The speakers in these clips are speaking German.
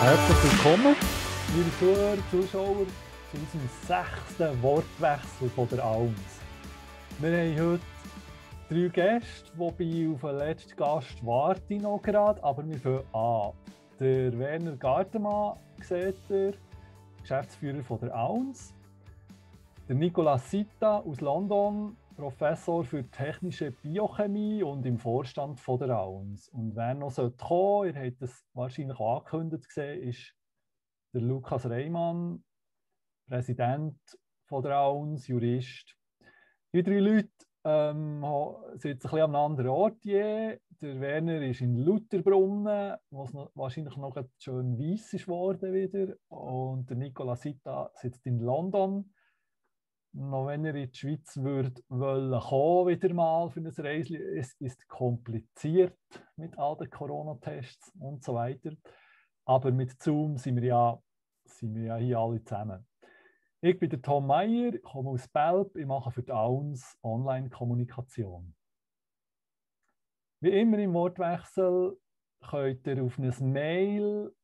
Herzlich willkommen, liebe Zuhörer, Zuschauer, zu unserem sechsten Wortwechsel von der Alms. Wir haben heute drei Gäste, wobei auf den letzten Gast warte ich noch gerade, aber wir fangen an. Der Werner Gartemann, seht ihr, Geschäftsführer von der Alms. Der Nicolas Sita aus London, Professor für technische Biochemie und im Vorstand von der AUNS. Und wer noch kommen sollte, ihr habt es wahrscheinlich auch angekündigt gesehen, ist der Lukas Reimann, Präsident von der AUNS, Jurist. Die drei Leute ähm, sitzen ein bisschen einem anderen Ort je. Der Werner ist in Lutherbrunnen, wo es noch, wahrscheinlich noch schön weiss ist worden wieder. Und der Nicolas Sita sitzt in London noch wenn er in die Schweiz würde wollen kommen, wieder mal für ein Reisli, es ist kompliziert mit all den Corona-Tests und so weiter. Aber mit Zoom sind wir ja, sind wir ja hier alle zusammen. Ich bin der Tom Meyer, komme aus Belp, ich mache für die AUNS Online-Kommunikation. Wie immer im Wortwechsel könnt ihr auf ein Mail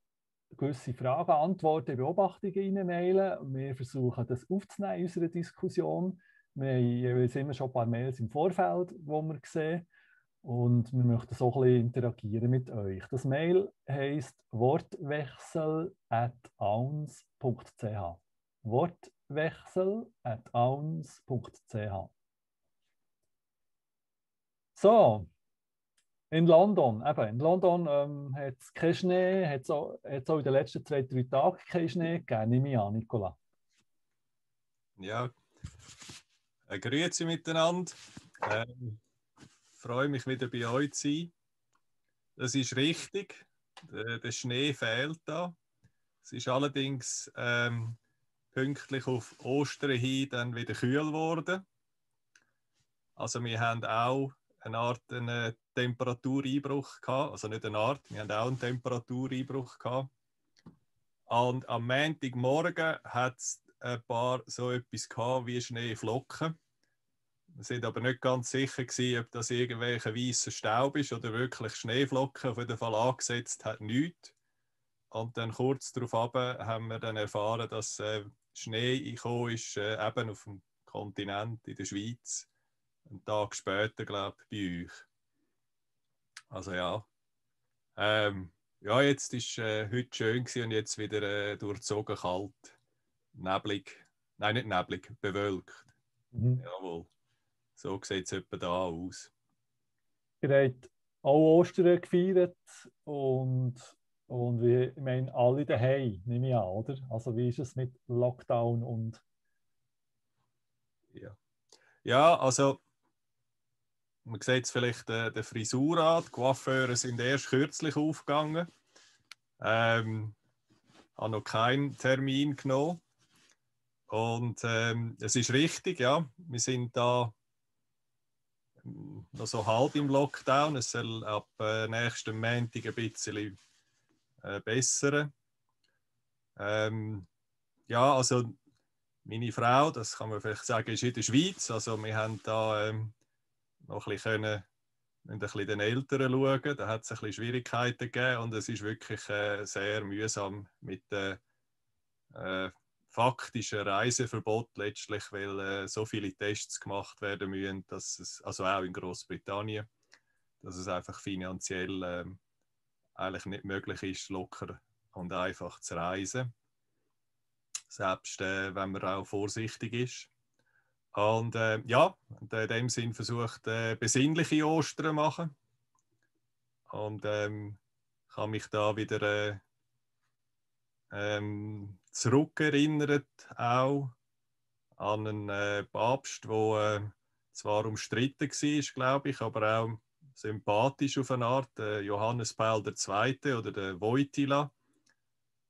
gewisse Fragen, Antworten, Beobachtungen reinmailen. Wir versuchen das aufzunehmen in unserer Diskussion. Wir haben jeweils immer schon ein paar Mails im Vorfeld, wo wir sehen. Und wir möchten so ein bisschen interagieren mit euch. Das Mail heisst wortwechsel.auns.ch. Wortwechsel.auns.ch. So, in London, eben, in London ähm, hat es keinen Schnee, hat es auch, in den letzten zwei, drei Tagen keinen Schnee gegeben, nehme ich an, Nicola. Ja, äh, grüezi miteinander. Äh, freue mich wieder bei euch zu sein. Das ist richtig, der, der Schnee fehlt da. Es ist allerdings ähm, pünktlich auf Ostern hin dann wieder kühl geworden. Also wir haben auch eine Art einen Temperatureinbruch gehabt. Also nicht eine Art, wir hatten auch einen Temperatureinbruch gehabt. Und am Montagmorgen hat es ein paar so etwas gehabt wie Schneeflocken. Wir sind aber nicht ganz sicher gewesen, ob das irgendwelcher weißer Staub ist oder wirklich Schneeflocken. Auf jeden Fall angesetzt hat nichts. Und dann kurz darauf haben wir dann erfahren, dass äh, Schnee gekommen ist, äh, eben auf dem Kontinent in der Schweiz einen Tag später, glaube ich, bei euch. Also ja. Ähm, ja, jetzt ist äh, heute schön und jetzt wieder äh, durchzogen kalt. Neblig. Nein, nicht neblig, bewölkt. Mhm. Jawohl. So sieht es etwa da aus. Ihr habt auch Ostern gefeiert und, und wie, ich meine, alle daheim, nehme ich an, oder? Also wie ist es mit Lockdown und... Ja, ja also man sieht es vielleicht äh, der Frisur an. Die Coiffeure sind erst kürzlich aufgegangen. Ähm, habe noch keinen Termin genommen. Und ähm, es ist richtig, ja, wir sind da noch so halb im Lockdown. Es soll ab äh, nächsten Montag ein bisschen äh, bessern. Ähm, ja, also meine Frau, das kann man vielleicht sagen, ist in der Schweiz. Also wir haben da ähm, noch ein bisschen können, ein bisschen den Eltern schauen. Da hat es ein bisschen Schwierigkeiten gegeben und es ist wirklich äh, sehr mühsam mit dem äh, faktischen Reiseverbot letztlich, weil äh, so viele Tests gemacht werden müssen, dass es, also auch in Großbritannien, dass es einfach finanziell äh, eigentlich nicht möglich ist, locker und einfach zu reisen. Selbst äh, wenn man auch vorsichtig ist. Und äh, ja, in dem Sinn versucht, äh, besinnliche Ostern machen. Und ähm, kann mich da wieder äh, ähm, zurückerinnert auch an einen äh, Papst, der äh, zwar umstritten war, glaube ich, aber auch sympathisch auf eine Art, äh, Johannes Paul II. oder der Wojtyla.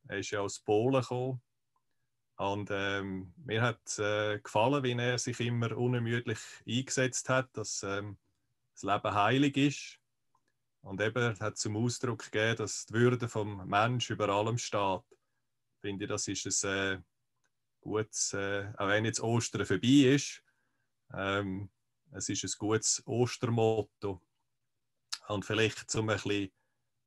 Er ist ja aus Polen gekommen und ähm, mir hat äh, gefallen, wie er sich immer unermüdlich eingesetzt hat, dass ähm, das Leben heilig ist. Und eben hat zum Ausdruck gegeben, dass die Würde vom Mensch über allem steht. Ich finde, das ist ein äh, gutes, äh, auch wenn jetzt Ostern vorbei ist, ähm, es ist ein gutes Ostermotto. Und vielleicht zum ein bisschen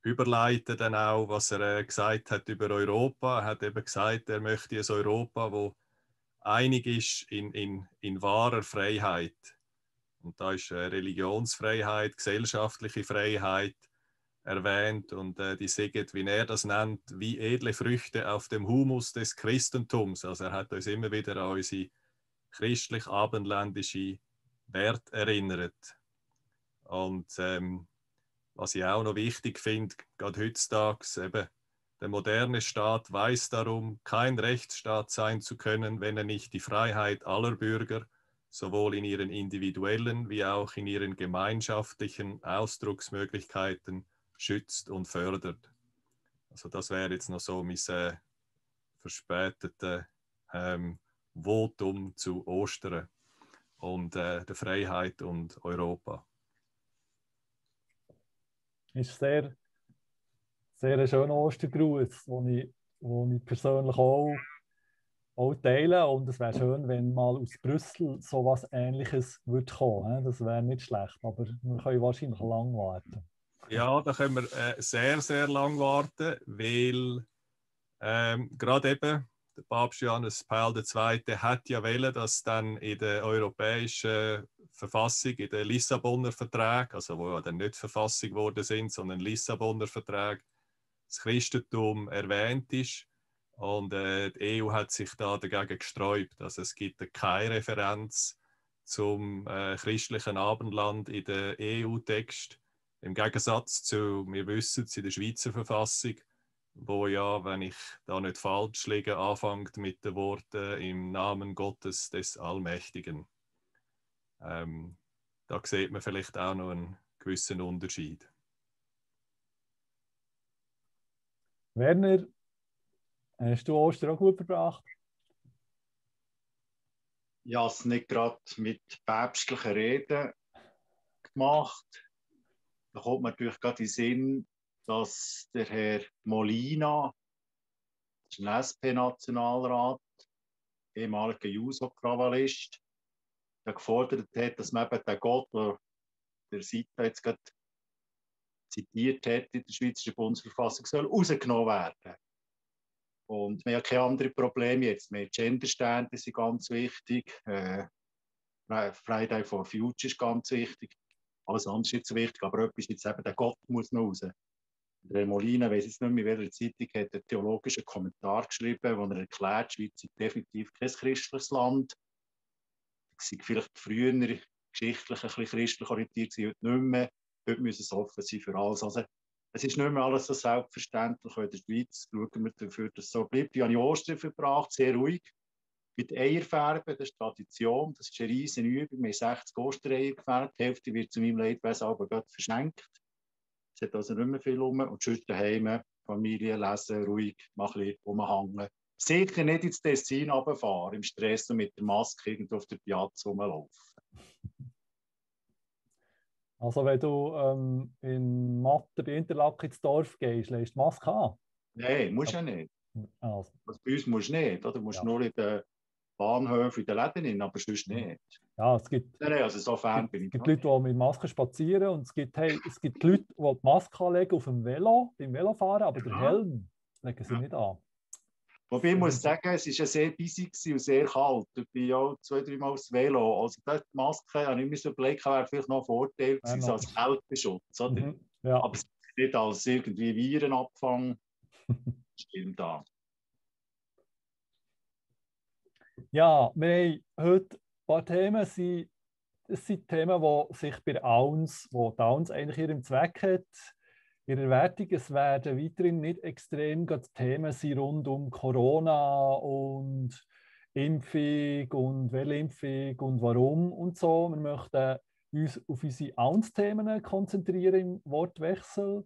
überleiten dann auch, was er äh, gesagt hat über Europa. Er hat eben gesagt, er möchte ein Europa, wo einig ist in, in, in wahrer Freiheit. Und da ist äh, Religionsfreiheit, gesellschaftliche Freiheit erwähnt und äh, die sagen, wie er das nennt, wie edle Früchte auf dem Humus des Christentums. Also er hat uns immer wieder an unsere christlich-abendländische Wert erinnert. Und ähm, was ich auch noch wichtig finde, gerade heutzutage, eben, der moderne Staat weiß darum, kein Rechtsstaat sein zu können, wenn er nicht die Freiheit aller Bürger sowohl in ihren individuellen wie auch in ihren gemeinschaftlichen Ausdrucksmöglichkeiten schützt und fördert. Also das wäre jetzt noch so mein äh, verspätetes ähm, Votum zu Ostern und äh, der Freiheit und Europa ist sehr, sehr ein schöner Ostergruß, den ich, ich persönlich auch, auch teile. Und es wäre schön, wenn mal aus Brüssel so etwas Ähnliches würde kommen. Das wäre nicht schlecht, aber wir können wahrscheinlich lang warten. Ja, da können wir äh, sehr, sehr lang warten, weil ähm, gerade eben der Papst Johannes Paul II. hat ja wollen, dass dann in der europäischen Verfassung, in den Lissabonner Vertrag, also wo ja dann nicht Verfassung geworden sind, sondern Lissabonner Vertrag, das Christentum erwähnt ist. Und äh, die EU hat sich da dagegen gesträubt. Also es gibt keine Referenz zum äh, christlichen Abendland in der EU-Text. Im Gegensatz zu, wir wissen es, in der Schweizer Verfassung wo ja, wenn ich da nicht falsch liege, anfängt mit den Worten im Namen Gottes des Allmächtigen. Ähm, da sieht man vielleicht auch noch einen gewissen Unterschied. Werner, hast du Ostern auch gut verbracht? Ja, es nicht gerade mit päpstlichen Reden gemacht. Da kommt man natürlich gerade in den Sinn, dass der Herr Molina, das ist ein SP-Nationalrat, ehemaliger Juso-Krawallist, gefordert hat, dass man eben den Gott, der der Seite jetzt gerade zitiert hat in der Schweizerischen Bundesverfassung, soll rausgenommen werden. Und wir haben keine anderen Probleme jetzt mehr. Genderstände sind ganz wichtig. Äh, Friday for Future ist ganz wichtig. Alles andere ist nicht so wichtig, aber etwas ist jetzt eben, der Gott muss noch raus. Der Molina, weiß jetzt nicht mehr, in welcher Zeitung, hat einen theologischen Kommentar geschrieben, wo er erklärt, die Schweiz ist definitiv kein christliches Land. Sie sind vielleicht früher geschichtlich ein bisschen christlich orientiert, heute nicht mehr. Heute müssen es offen sein für alles. Also, es ist nicht mehr alles so selbstverständlich. In der Schweiz schauen wir dafür, dass es so bleibt. Ich habe Ostern verbracht, sehr ruhig. Mit Eierfärben, das ist Tradition, das ist eine riesige Übung. Wir haben 60 Ostereier gefärbt, die Hälfte wird zu meinem Leidwesen aber verschenkt. Es hat also nicht mehr viel rum. Und sonst daheim, Familie lesen, ruhig, mal ein bisschen rumhängen. Sicher nicht ins Tessin runterfahren, im Stress und mit der Maske irgendwo auf der Piazza rumlaufen. Also wenn du ähm, in Mathe bei Interlaken ins Dorf gehst, lässt du Maske an? Nein, musst du ja nicht. Also. also. bei uns musst du nicht, oder? Du musst ja. nur in den Bahnhöfen in den Läden hin, aber sonst nicht. Ja, es gibt, nein, also so. Es gibt Leute, die mit Maske spazieren und es gibt, hey, es gibt Leute, die die Maske anlegen auf dem Velo, beim Velofahren, aber den Helm legen sie ja. nicht an. Wobei ich muss sagen, es war ja sehr busy und sehr kalt. Ich bin ja zwei, dreimal aufs Velo. Also die Maske, habe ich mir so überlegt, wäre vielleicht noch ein Vorteil gewesen, ja, als Kälteschutz. Oder? Mhm. Ja. Aber es ist nicht als irgendwie Virenabfang. Stimmt da. Ja, wir haben heute paar Themen. Es sind Themen, die sich bei Downs, wo Downs eigentlich ihren Zweck hat, ihre Erwartung, es werden weiterhin nicht extrem Themen sein rund um Corona und Impfung und welche Impfung und warum und so. Wir möchten uns auf unsere AUNS-Themen konzentrieren im Wortwechsel.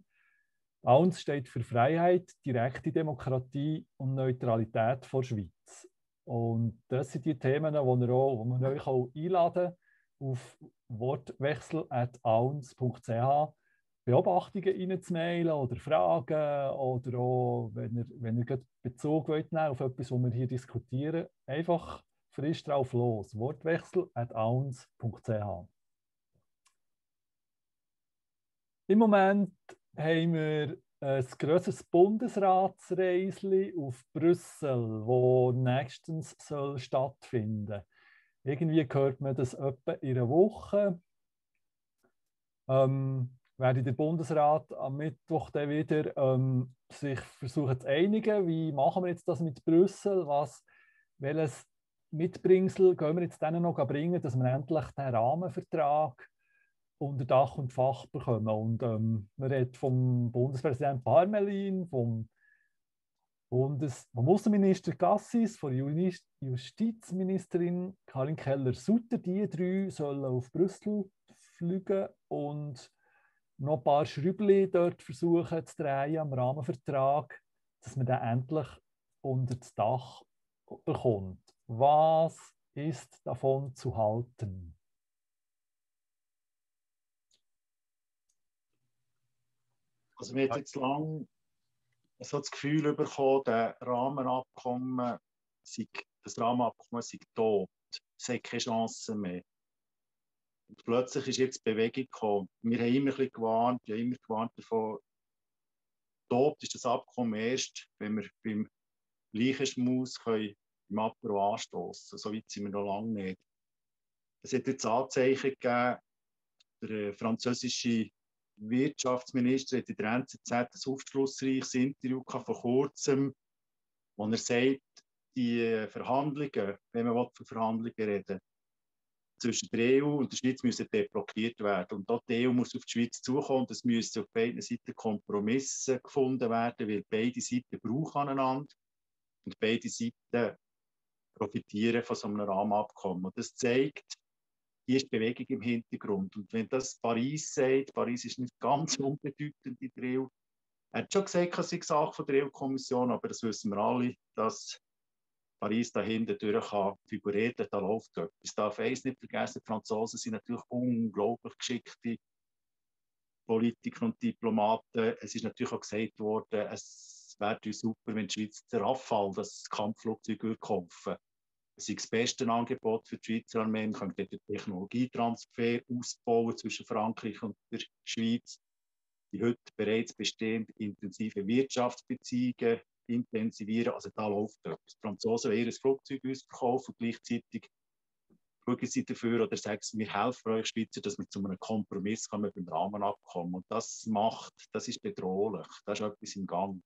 AUNS steht für Freiheit, direkte Demokratie und Neutralität vor Schweiz. Und das sind die Themen, die wir, auch, wo wir euch auch einladen auf wortwechsel.auns.ch Beobachtungen reinzumailen oder Fragen oder auch, wenn ihr, wenn ihr Bezug wollt nehmen auf etwas, was wir hier diskutieren, einfach frisch drauf los. Wortwechsel at auns.ch Im Moment haben wir ein grösseres Bundesratsreisli auf Brüssel, wo nächstens soll stattfinden. Irgendwie hört man das etwa in einer Woche. Ähm, werde der Bundesrat am Mittwoch dann wieder ähm, sich versuchen zu einigen, wie machen wir jetzt das mit Brüssel, was, welches Mitbringsel gehen wir jetzt denen noch bringen, dass wir endlich den Rahmenvertrag unter Dach und Fach bekommen. Und ähm, man redet vom Bundespräsidenten Parmelin, vom, Bundes vom Außenminister Gassis, von der Justizministerin Karin Keller-Sutter. Die drei sollen auf Brüssel fliegen und noch ein paar Schrübli dort versuchen zu drehen am Rahmenvertrag, dass man dann endlich unter das Dach bekommt. Was ist davon zu halten? Also wir haben jetzt lange so das Gefühl bekommen, der Rahmenabkommen, das Rahmenabkommen sei tot, es hat keine Chance mehr. Und plötzlich ist jetzt Bewegung gekommen. Wir haben immer ein bisschen gewarnt, wir haben immer gewarnt davon, tot ist das Abkommen erst, wenn wir beim Leichenschmaus können im Apero anstoßen. So weit sind wir noch lange nicht. Es hat jetzt Anzeichen gegeben, der äh, französische Wirtschaftsminister hat in der NZZ ein aufschlussreiches Interview vor kurzem, wo er sagt, die Verhandlungen, wenn man von Verhandlungen reden zwischen der EU und der Schweiz müssen deblockiert werden. Und dort die EU muss auf die Schweiz zukommen. Es müssen auf beiden Seiten Kompromisse gefunden werden, weil beide Seiten brauchen aneinander und beide Seiten profitieren von so einem Rahmenabkommen. Und das zeigt, hier ist Bewegung im Hintergrund. Und wenn das Paris sagt, Paris ist nicht ganz unbedeutend in der EU, er hat schon gesagt, es sei Sache von der EU-Kommission, aber das wissen wir alle, dass Paris dahinter durch kann figurieren, da läuft etwas. Ich darf eins nicht vergessen, die Franzosen sind natürlich unglaublich geschickte Politiker und Diplomaten. Es ist natürlich auch gesagt worden, es wäre super, wenn die Schweiz der Rafale, das Kampfflugzeug, kaufen es ist das beste Angebot für die Schweizer Armee. Man könnte den Technologietransfer ausbauen zwischen Frankreich und der Schweiz. Die heute bereits bestehenden intensive Wirtschaftsbeziehungen intensivieren. Also da läuft etwas. Die Franzosen wollen ihr Flugzeug ausverkaufen und gleichzeitig schauen sie dafür oder sagen sie, wir helfen euch Schweizer, dass wir zu einem Kompromiss kommen beim Rahmenabkommen. Und das macht, das ist bedrohlich. Da ist etwas im Gang.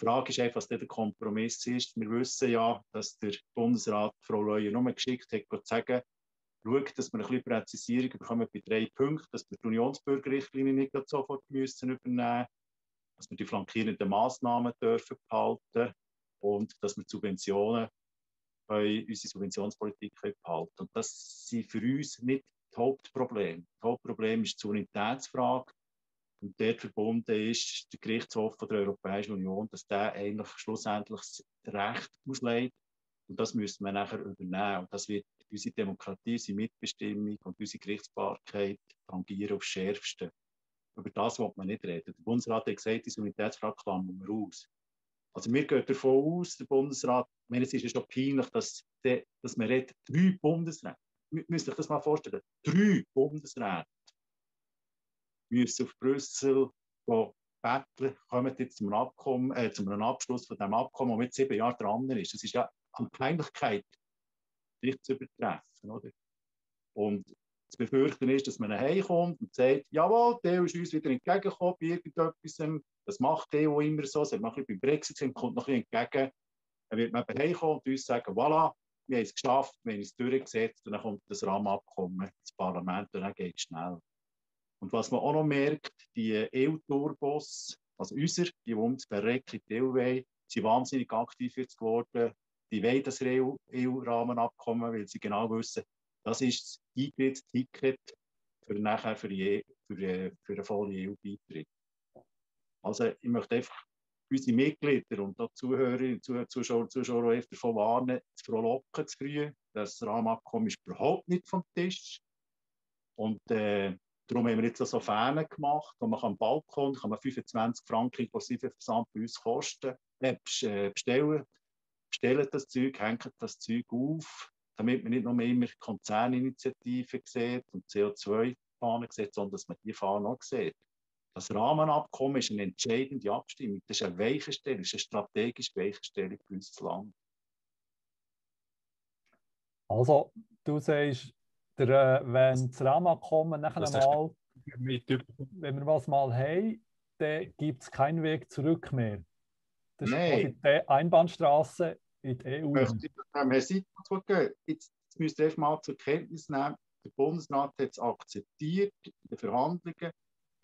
Die Frage ist einfach, was der Kompromiss ist. Wir wissen ja, dass der Bundesrat Frau Leuer nur geschickt hat, zu sagen, schaut, dass wir ein bisschen Präzisierung bekommen bei drei Punkten, dass wir die Unionsbürgerrichtlinie nicht sofort müssen übernehmen dass wir die flankierenden Massnahmen dürfen behalten und dass wir Subventionen, unsere Subventionspolitik behalten. Und das sind für uns nicht das Hauptproblem. Das Hauptproblem ist die Souveränitätsfrage und dort verbunden ist der Gerichtshof der Europäischen Union, dass der eigentlich schlussendlich das Recht auslegt. Und das müssen wir nachher übernehmen. Und das wird unsere Demokratie, unsere Mitbestimmung und unsere Gerichtsbarkeit tangieren aufs Schärfste. Über das will man nicht reden. Der Bundesrat hat gesagt, die Unitätsfrage klammern wir aus. Also wir gehen davon aus, der Bundesrat, ich meine, es ist ja schon peinlich, dass, de, dass man redet, drei Bundesräte. Müsst sich das mal vorstellen. Drei Bundesräte müssen auf Brüssel betteln, kommen jetzt zum, Abkommen, äh, zum Abschluss von dem Abkommen, das mit sieben Jahren dran ist. Das ist ja an Kleinlichkeit nicht zu übertreffen. Oder? Und zu befürchten ist, dass man heimkommt und sagt, jawohl, der ist uns wieder entgegengekommen bei irgendetwas. Das macht der EU immer so. Das hat man beim Brexit kommt noch ein bisschen entgegen. Dann wird man heimkommen und uns sagen, voilà, wir haben es geschafft, wir haben es durchgesetzt und dann kommt das Rahmenabkommen ins Parlament und dann geht es schnell. Und was man auch noch merkt, die EU-Turbos, also unsere, die uns verrecken die EU sind wahnsinnig aktiv jetzt geworden. Die wollen das EU-Rahmenabkommen, weil sie genau wissen, das ist das Eintrittsticket für nachher für, die, für, die, für einen vollen EU-Beitritt. Also ich möchte einfach unsere Mitglieder und auch Zuhörer, Zuschauer, Zuschauer davon warnen, zu frohlocken zu früh. Das Rahmenabkommen ist überhaupt nicht vom Tisch. Und äh, Darum haben wir jetzt so Fähne gemacht, wo man am Balkon kann man 25 Franken inklusive Versand bei uns kosten, äh, äh, bestellen. Bestellen das Zeug, hängen das Zeug auf, damit man nicht nur immer Konzerninitiativen sieht und CO2-Fahnen sieht, sondern dass man die Fahnen auch sieht. Das Rahmenabkommen ist eine entscheidende Abstimmung. Das ist eine Weichenstellung, das ist eine strategische Weichenstellung für unser Land. Also, du sagst, der, wenn das Rahmenabkommen nachher mal, wenn wir was mal haben, dann gibt es keinen Weg zurück mehr. Das Nein. ist die Einbahnstraße in die EU. Ich möchte dem Herrn Seitz zurückgeben. Jetzt müsst ihr erst mal zur Kenntnis nehmen, der Bundesrat hat es akzeptiert in den Verhandlungen,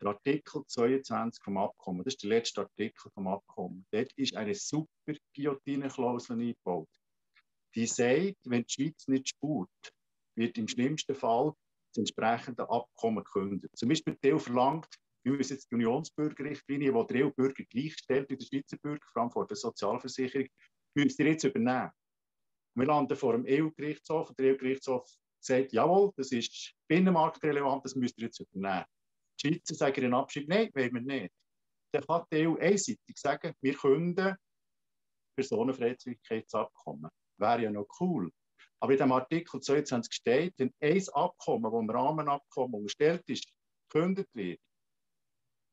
der Artikel 22 vom Abkommen. Das ist der letzte Artikel vom Abkommen. Dort ist eine super Guillotine-Klausel eingebaut. Die sagt, wenn die Schweiz nicht spurt, wird im schlimmsten Fall das entsprechende Abkommen gekündigt. Zum Beispiel EU verlangt, wir müssen jetzt die Unionsbürgerrichtlinie, die die EU-Bürger gleichstellt wie der Schweizer Bürger, vor allem vor der Sozialversicherung, müsst ihr jetzt übernehmen. Wir landen vor dem EU-Gerichtshof und der EU-Gerichtshof sagt, jawohl, das ist binnenmarktrelevant, das müsst ihr jetzt übernehmen. Die Schweizer sagen ihren Abschied, nein, wollen wir nicht. Dann kann die EU einseitig sagen, wir können Personenfreizügigkeitsabkommen. Wäre ja noch cool. Aber in dem Artikel 22 steht, wenn ein Abkommen, das im Rahmenabkommen unterstellt ist, gekündigt wird,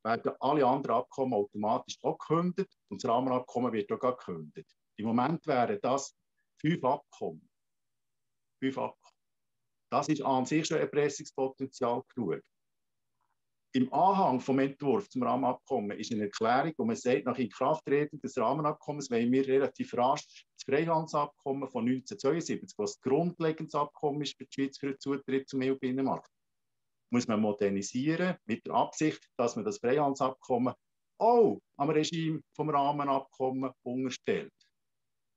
werden alle anderen Abkommen automatisch auch gekündigt und das Rahmenabkommen wird auch gekündigt. Im Moment wären das fünf Abkommen. Fünf Abkommen. Das ist an sich schon Erpressungspotenzial genug. Im Anhang vom Entwurf zum Rahmenabkommen ist eine Erklärung, wo man sagt, nach Inkrafttreten des Rahmenabkommens wollen wir relativ rasch das Freihandelsabkommen von 1972, was das grundlegendes Abkommen ist für die Schweiz für den Zutritt zum EU-Binnenmarkt, muss man modernisieren mit der Absicht, dass man das Freihandelsabkommen auch am Regime vom Rahmenabkommen unterstellt.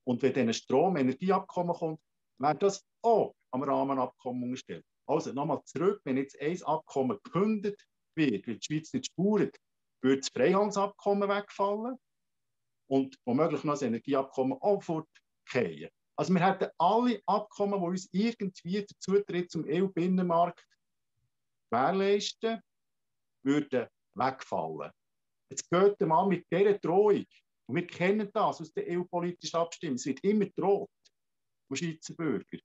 Und wenn dann ein Strom-Energieabkommen kommt, wird das auch am Rahmenabkommen unterstellt. Also nochmal zurück, wenn jetzt ein Abkommen gekündigt wird, weil die Schweiz nicht spurt, würde das Freihandelsabkommen wegfallen und womöglich noch das Energieabkommen auch fortgehen. Also wir hätten alle Abkommen, die uns irgendwie den Zutritt zum EU-Binnenmarkt gewährleisten, würden wegfallen. Jetzt geht Mann mit dieser Drohung, und wir kennen das aus der EU-politischen Abstimmung, es wird immer droht von Schweizer Bürgern.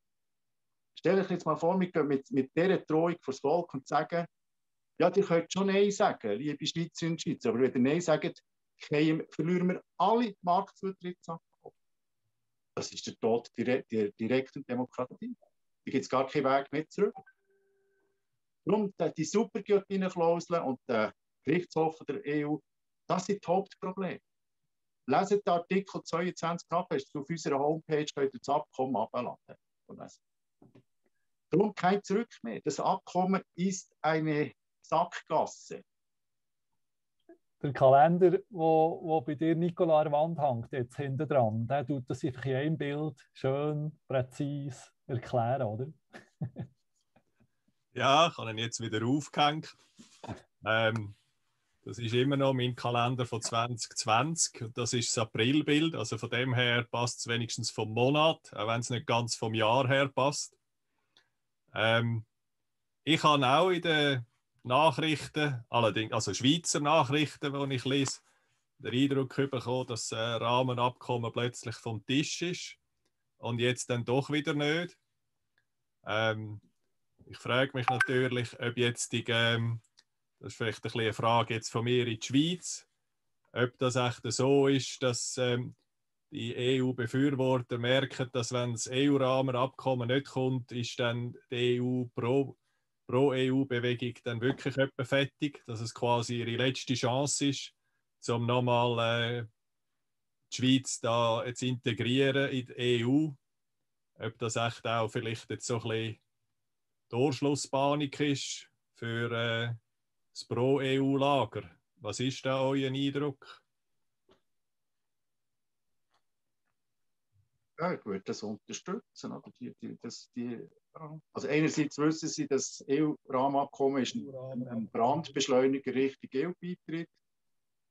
Stell euch jetzt mal vor, wir gehen mit, mit dieser Drohung vor das Volk und sagen, ja, ihr könnt schon Nein sagen, liebe Schweizerinnen und Schweizer, aber wenn ihr Nein sagt, verlieren wir alle Marktzutrittsabkommen. Das ist der Tod der, direkten Demokratie. Da gibt es gar keinen Weg mehr zurück. Darum die Superguillotine-Klausel und der Gerichtshof der EU, das sind die Hauptprobleme. Leset den Artikel 22 ab, ist auf unserer Homepage, könnt ihr das Abkommen abladen. Darum kein Zurück mehr. Das Abkommen ist eine Sackgasse. Der Kalender, wo, wo bei dir Nicola an der Wand hängt, jetzt hinten dran, der tut das einfach in einem Bild schön, präzise erklären, oder? ja, ich habe ihn jetzt wieder aufgehängt. Ähm, das ist immer noch mein Kalender von 2020. Das ist das Aprilbild. Also von dem her passt es wenigstens vom Monat, auch wenn es nicht ganz vom Jahr her passt. Ähm, ich habe auch in den Nachrichten, allerdings, also Schweizer Nachrichten, die ich lese, den Eindruck bekommen, dass das Rahmenabkommen plötzlich vom Tisch ist und jetzt dann doch wieder nicht. Ähm, ich frage mich natürlich, ob jetzt die, ähm, das ist vielleicht ein eine Frage jetzt von mir in die Schweiz, ob das echt so ist, dass ähm, die EU-Befürworter merken, dass wenn das EU-Rahmenabkommen nicht kommt, ist dann die EU pro, pro EU-Bewegung dann wirklich etwa fertig, dass es quasi ihre letzte Chance ist, um nochmal äh, die Schweiz da zu integrieren in die EU. Ob das echt auch vielleicht jetzt so ein bisschen Durchschlusspanik ist für äh, das Pro-EU-Lager. Was ist da euer Eindruck? Ja, ich würde das unterstützen. Oder? Die, die, das, die, also einerseits wissen Sie, dass das EU-Rahmenabkommen ist ein, Brandbeschleuniger Richtung EU-Beitritt.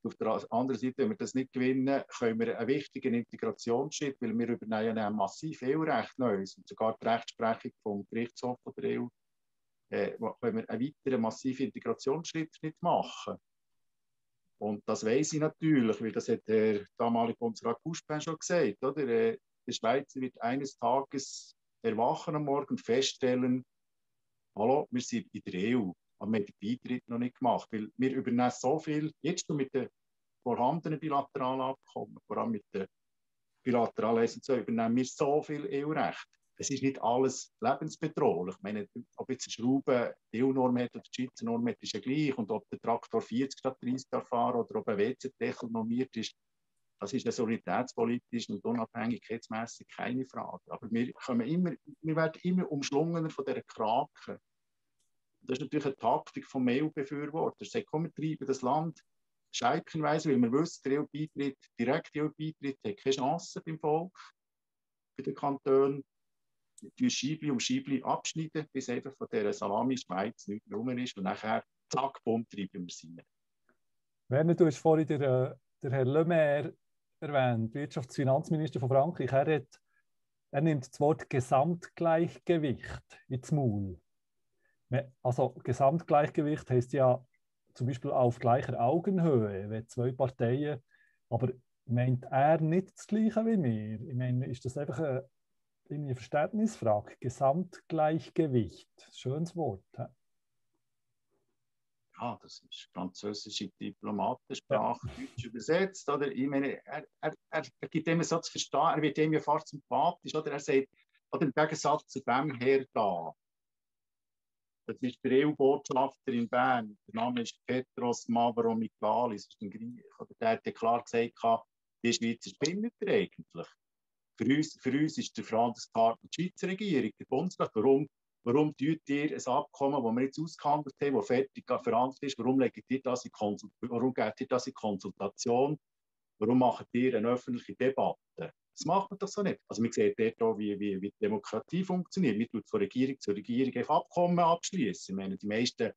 Auf der anderen Seite, wenn wir das nicht gewinnen, können wir einen wichtigen Integrationsschritt, weil wir übernehmen ein massiv EU-Recht Neues und sogar die Rechtsprechung vom Gerichtshof der EU, äh, können wir einen weiteren massiven Integrationsschritt nicht machen. Und das weiß ich natürlich, weil das hat der damalige Bundesrat Kuschbein schon gesagt, oder? Der Schweizer wird eines Tages erwachen am Morgen und feststellen, hallo, wir sind in der EU. Aber wir haben den Beitritt noch nicht gemacht, weil wir übernehmen so viel, jetzt mit den vorhandenen bilateralen Abkommen, vor allem mit den bilateralen so übernehmen wir so viel EU-Recht. Es ist nicht alles lebensbedrohlich. Ich meine, ob jetzt eine Schraube die EU-Norm hat oder die Schweizer Norm hat, ist ja gleich. Und ob der Traktor 40 statt 30 Jahre fahren oder ob ein WC-Deckel normiert ist, das ist solidaritätspolitisch und unabhängigkeitsmässig keine Frage. Aber wir, kommen immer, wir werden immer umschlungener von dieser Krake. Das ist natürlich eine Taktik vom EU-Befürworter. Sie wir treiben das Land scheibchenweise, weil wir wissen, der EU-Beitritt, direkt EU-Beitritt hat keine Chance beim Volk, bei den Kantonen. Wir Scheibli um Scheibli abschneiden, bis einfach von dieser Salami-Schweiz nichts mehr rum ist und nachher, zack, bumm, treiben wir sie Werner, du hast vorhin den, äh, der Herr Le Maire erwähnt, Wirtschafts- und Finanzminister von Frankreich. Er, hat, er nimmt das Wort Gesamtgleichgewicht ins Maul. Also Gesamtgleichgewicht heißt ja zum Beispiel auf gleicher Augenhöhe, wenn zwei Parteien, aber meint er nicht das Gleiche wie wir? Ich meine, ist das einfach eine, eine Verständnisfrage? Gesamtgleichgewicht, schönes Wort. He? Ja, das ist französische Diplomatensprache, ja. deutsch übersetzt. Oder? Ich meine, er, er, er, er gibt dem so zu verstehen, er wird dem ja fast sympathisch. Oder? Er sagt, oder im Gegensatz zu dem Herr da, das ist der EU-Botschafter in Bern. Der Name ist Petros Mavromichalis. Ist ein Griech. Der hat klar gesagt, die Schweizer spinnt eigentlich. Für uns, für uns ist der Verhandlungspartner die Schweizer Regierung, der Bundesrat. Warum, warum tut ihr ein Abkommen, das wir jetzt ausgehandelt haben, das fertig verhandelt ist, warum legt ihr das in, warum geht ihr das in Konsultation? Warum macht ihr eine öffentliche Debatte? Das macht man doch so nicht. Also man sieht dort auch, wie, wie, wie Demokratie funktioniert. Man tut von Regierung zu Regierung Abkommen abschließen. Ich meine, die meisten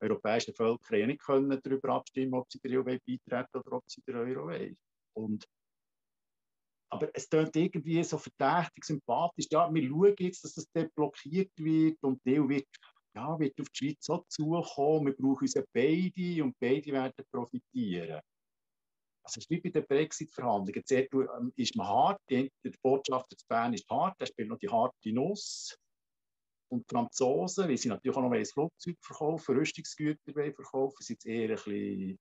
europäischen Völker haben nicht können darüber abstimmen, ob sie der EU beitreten oder ob sie der Euro wollen. Und aber es klingt irgendwie so verdächtig, sympathisch. Ja, wir schauen jetzt, dass das dort blockiert wird und EU wird, ja, wird auf die Schweiz so zukommen. Wir brauchen unsere beide und beide werden profitieren. Also es ist wie bei den Brexit-Verhandlungen. Zuerst ähm, ist man hart, der Botschafter zu Bern ist hart, der spielt noch die harte Nuss. Und die Franzosen, weil sie natürlich auch noch ein Flugzeug verkaufen, Rüstungsgüter verkaufen, sind jetzt eher ein bisschen,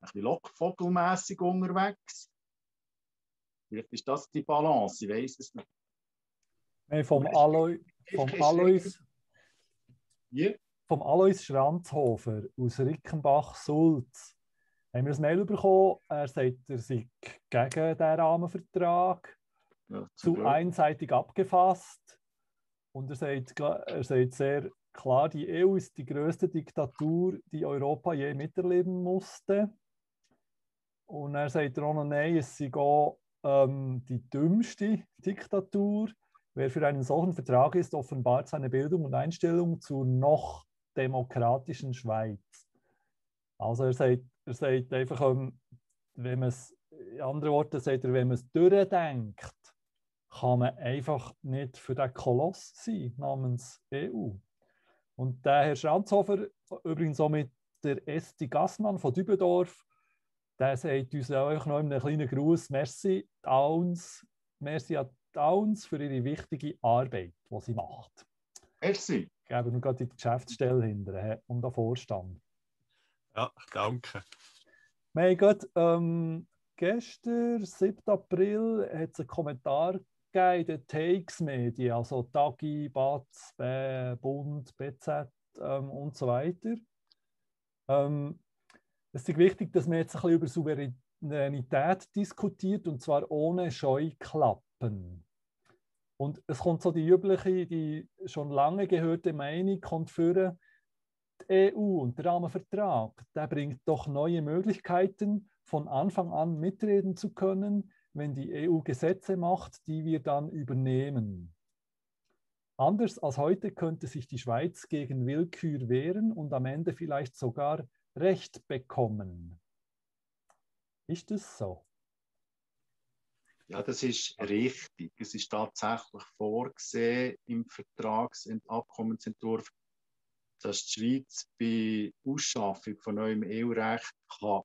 ein bisschen unterwegs. Vielleicht ist das die Balance, ich weiß es nicht. Hey, vom, Alois, vom, Alois, yeah. vom Alois Schranzhofer aus Rickenbach-Sulz haben wir ein Mail bekommen. Er sagt, er sei gegen den Rahmenvertrag, ja, zu einseitig abgefasst. Und er sagt, er sagt sehr klar, die EU ist die größte Diktatur, die Europa je miterleben musste. Und er sagt auch noch, nein, es sei auch ähm, die dümmste Diktatur. Wer für einen solchen Vertrag ist, offenbart seine Bildung und Einstellung zur noch demokratischen Schweiz. Also er sagt, er sagt einfach, ähm, wenn man es, in anderen Worten sagt er, wenn man es durchdenkt, kann man einfach nicht für den Koloss sein namens EU. Und der Herr Schranzhofer, übrigens auch mit der Esti Gassmann von Dübendorf, der sagt uns auch noch einen kleinen Gruß. Merci, Downs, merci an Downs für ihre wichtige Arbeit, die sie macht. Merci. Geben wir gerade die Geschäftsstelle hinterher und den Vorstand. Ja, danke. Mein Gott, ähm, gestern, 7. April, hat es einen Kommentar gegeben in den Takes-Medien, also Tagi, Batz, Bund, BZ ähm, und so weiter. Ähm, es ist wichtig, dass man jetzt ein bisschen über Souveränität diskutiert und zwar ohne Scheuklappen. Und es kommt so die übliche, die schon lange gehörte Meinung kommt für die EU und der Rahmenvertrag, der bringt doch neue Möglichkeiten, von Anfang an mitreden zu können, wenn die EU Gesetze macht, die wir dann übernehmen. Anders als heute könnte sich die Schweiz gegen Willkür wehren und am Ende vielleicht sogar Recht bekommen. Ist das so? Ja, das ist richtig. Es ist tatsächlich vorgesehen im Vertragsabkommensentwurf, dass die Schweiz bei Ausschaffung von neuem EU-Recht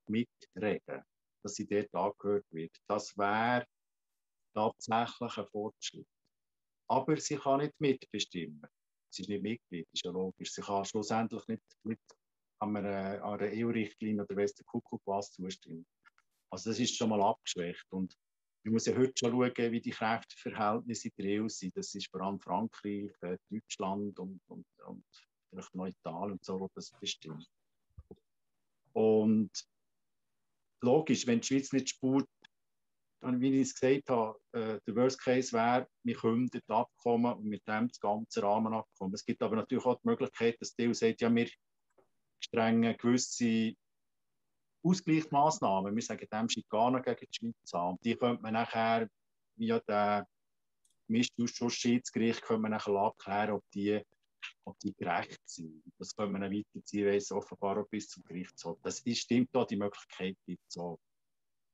mitreden kann, dass sie dort angehört wird. Das wäre tatsächlich ein Fortschritt. Aber sie kann nicht mitbestimmen. sie ist nicht Mitglied, ist ja logisch. Sie kann schlussendlich nicht, nicht an einer, an einer EU-Richtlinie oder weiss der Kuckuck was zustimmen. Also das ist schon mal abgeschwächt. Und man muss ja heute schon schauen, wie die Kräfteverhältnisse in der EU sind. Das ist vor allem Frankreich, äh, Deutschland und, und, und vielleicht noch und so, das bestimmt. Und logisch, wenn die Schweiz nicht spurt, wie ich es gesagt habe, äh, der Worst Case wäre, wir könnten Abkommen und mit dem das ganze Rahmenabkommen. Es gibt aber natürlich auch die Möglichkeit, dass die EU sagt, ja, wir strengen gewisse Ausgleichsmaßnahmen, wir sagen dem Schikane gegen die Schweiz an. Die könnte man nachher via den Mistausschuss-Schiedsgericht abklären, ob die, ob die gerecht sind. Das könnte man weiterziehen, weil es offenbar auch bis zum Gerichtshof. Das ist, stimmt da, die Möglichkeit gibt so.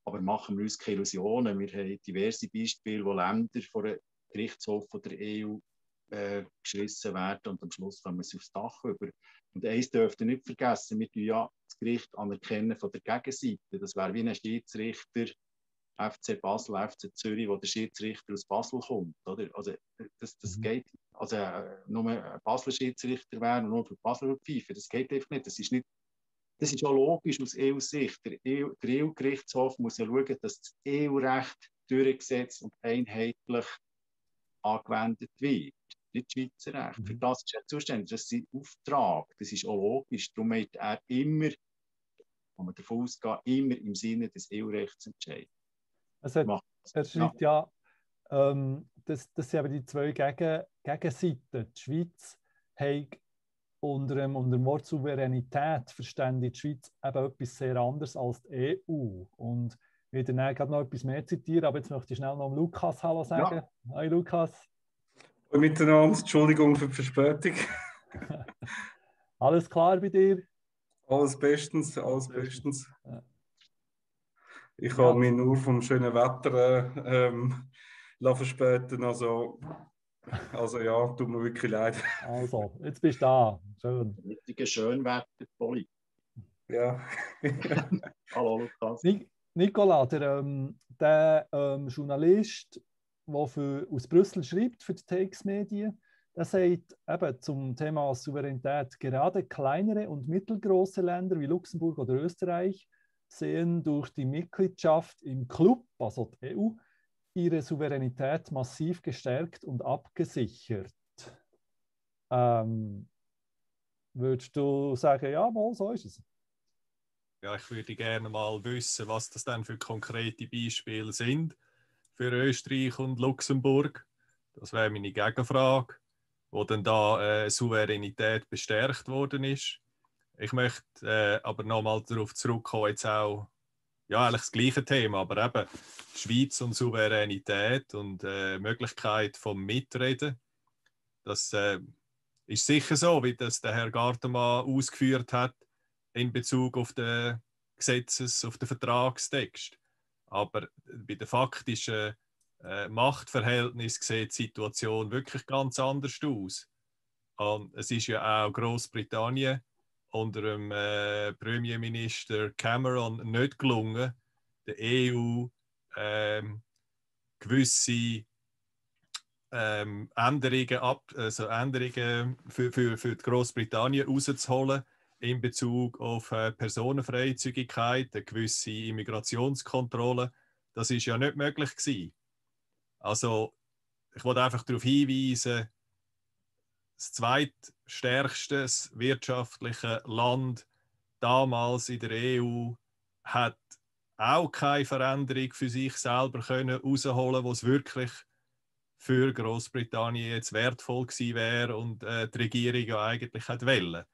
Aber machen wir uns keine Illusionen. Wir haben diverse Beispiele, wo Länder vor Gerichtshof der EU äh, geschissen werden und am Schluss kommen sie aufs Dach über. Und eins dürft ihr nicht vergessen, wir tun ja das Gericht anerkennen von der Gegenseite. Das wäre wie ein Schiedsrichter FC Basel, FC Zürich, wo der Schiedsrichter aus Basel kommt. Oder? Also, das, das mhm. geht, also äh, nur ein Basler Schiedsrichter wäre und nur für Basel pfeifen, das geht einfach nicht. Das ist nicht das ist auch logisch aus EU-Sicht. Der EU-Gerichtshof EU muss ja schauen, dass das EU-Recht durchgesetzt und einheitlich angewendet wird. Nicht Schweizer Recht. Mhm. Für das ist er zuständig. Das ist sein Auftrag. Das ist auch logisch. Darum hat er immer, wenn man davon ausgeht, immer im Sinne des EU-Rechts entscheiden. Also, er schreibt ja, ja ähm, das, das sind aber die zwei Gegen Gegenseiten. Die Schweiz hat unter dem, unter dem Wort Souveränität verständigt die Schweiz eben etwas sehr anderes als die EU. Und ich werde dann gerade noch etwas mehr zitieren, aber jetzt möchte ich schnell noch Lukas Hallo sagen. Ja. Hi Lukas. Hallo miteinander, Entschuldigung für die Verspätung. alles klar bei dir? Alles bestens, alles bestens. Ich ja. habe mich nur vom schönen Wetter ähm, verspäten, also also ja, tut mir wirklich leid. Also, jetzt bist du da. Schön. Richtige Schönwetter, Poli. Ja. Hallo Lukas. Nicola, der, ähm, der ähm, Journalist, der für, aus Brüssel schreibt für die Takes Medien, der sagt eben zum Thema Souveränität, gerade kleinere und mittelgroße Länder wie Luxemburg oder Österreich sehen durch die Mitgliedschaft im Club, also die EU, ihre Souveränität massiv gestärkt und abgesichert. Ähm, würdest du sagen, ja, mal, so ist es? Ja, ich würde gerne mal wissen, was das dann für konkrete Beispiele sind für Österreich und Luxemburg. Das wäre meine Gegenfrage, wo dann da äh, Souveränität bestärkt worden ist. Ich möchte äh, aber nochmal darauf zurückkommen, jetzt auch ja, eigentlich das gleiche Thema, aber eben Schweiz und Souveränität und äh, Möglichkeit vom Mitreden. Das äh, ist sicher so, wie das der Herr Gartemann ausgeführt hat in Bezug auf den Gesetzes-, auf den Vertragstext. Aber bei den faktischen äh, Machtverhältnissen sieht die Situation wirklich ganz anders aus. Und es ist ja auch Großbritannien unter dem äh, Premierminister Cameron nicht gelungen, der EU ähm, gewisse ähm, Änderungen, ab, also Änderungen für, für, für Großbritannien rauszuholen in Bezug auf äh, Personenfreizügigkeit, eine gewisse Immigrationskontrolle. Das ist ja nicht möglich gewesen. Also ich wollte einfach darauf hinweisen, das zweitstärkste wirtschaftliche Land damals in der EU hat auch keine Veränderung für sich selber können herausholen, was wirklich für Großbritannien jetzt wertvoll gewesen wäre und äh, die Regierung ja eigentlich hat wollen.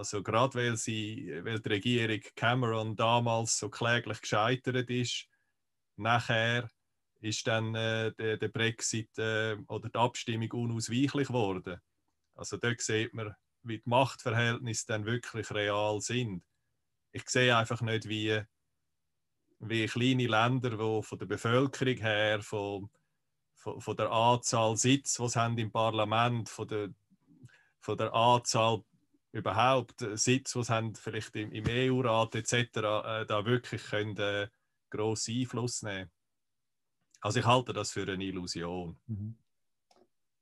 Also gerade weil, sie, weil die Regierung Cameron damals so kläglich gescheitert ist, nachher ist dann äh, der, der, Brexit äh, oder die Abstimmung unausweichlich geworden. Also dort sieht man, wie die Machtverhältnisse dann wirklich real sind. Ich sehe einfach nicht, wie, wie kleine Länder, die von der Bevölkerung her, von, von, von der Anzahl Sitze, die sie haben im Parlament, von der, von der Anzahl überhaupt Sitze, die sie haben, vielleicht im, im EU-Rat etc., äh, da wirklich können, äh, grossen Einfluss nehmen. Also ich halte das für eine Illusion. Mhm.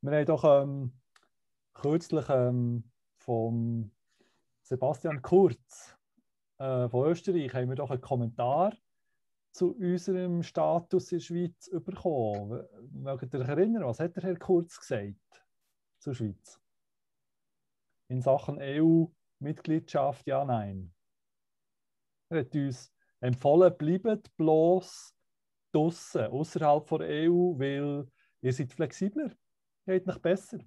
Wir haben doch ähm, kürzlich ähm, von Sebastian Kurz äh, von Österreich haben wir doch einen Kommentar zu unserem Status in der Schweiz bekommen. Mögt ihr euch erinnern, was hat der Herr Kurz gesagt zur Schweiz? In Sachen EU-Mitgliedschaft, ja, nein. Er hat uns empfohlen, bleibt bloß draussen, außerhalb der EU, weil ihr seid flexibler, geht noch besser.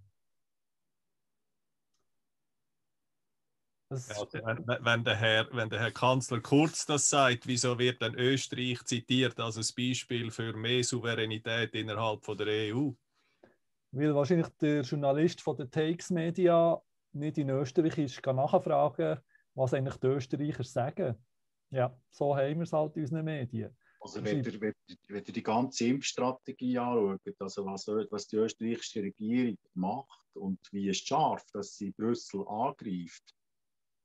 Also, wenn, wenn, der Herr, wenn der Herr Kanzler Kurz das sagt, wieso wird dann Österreich zitiert als ein Beispiel für mehr Souveränität innerhalb von der EU? Weil wahrscheinlich der Journalist von der Takes Media nicht in Österreich ist, kann nachfragen, was eigentlich die Österreicher sagen. Ja, so haben wir es halt in unseren Medien. Also wenn ihr, wenn, wenn ihr die ganze Impfstrategie anschaut, also was, was die österreichische Regierung macht und wie scharf dass sie Brüssel angreift,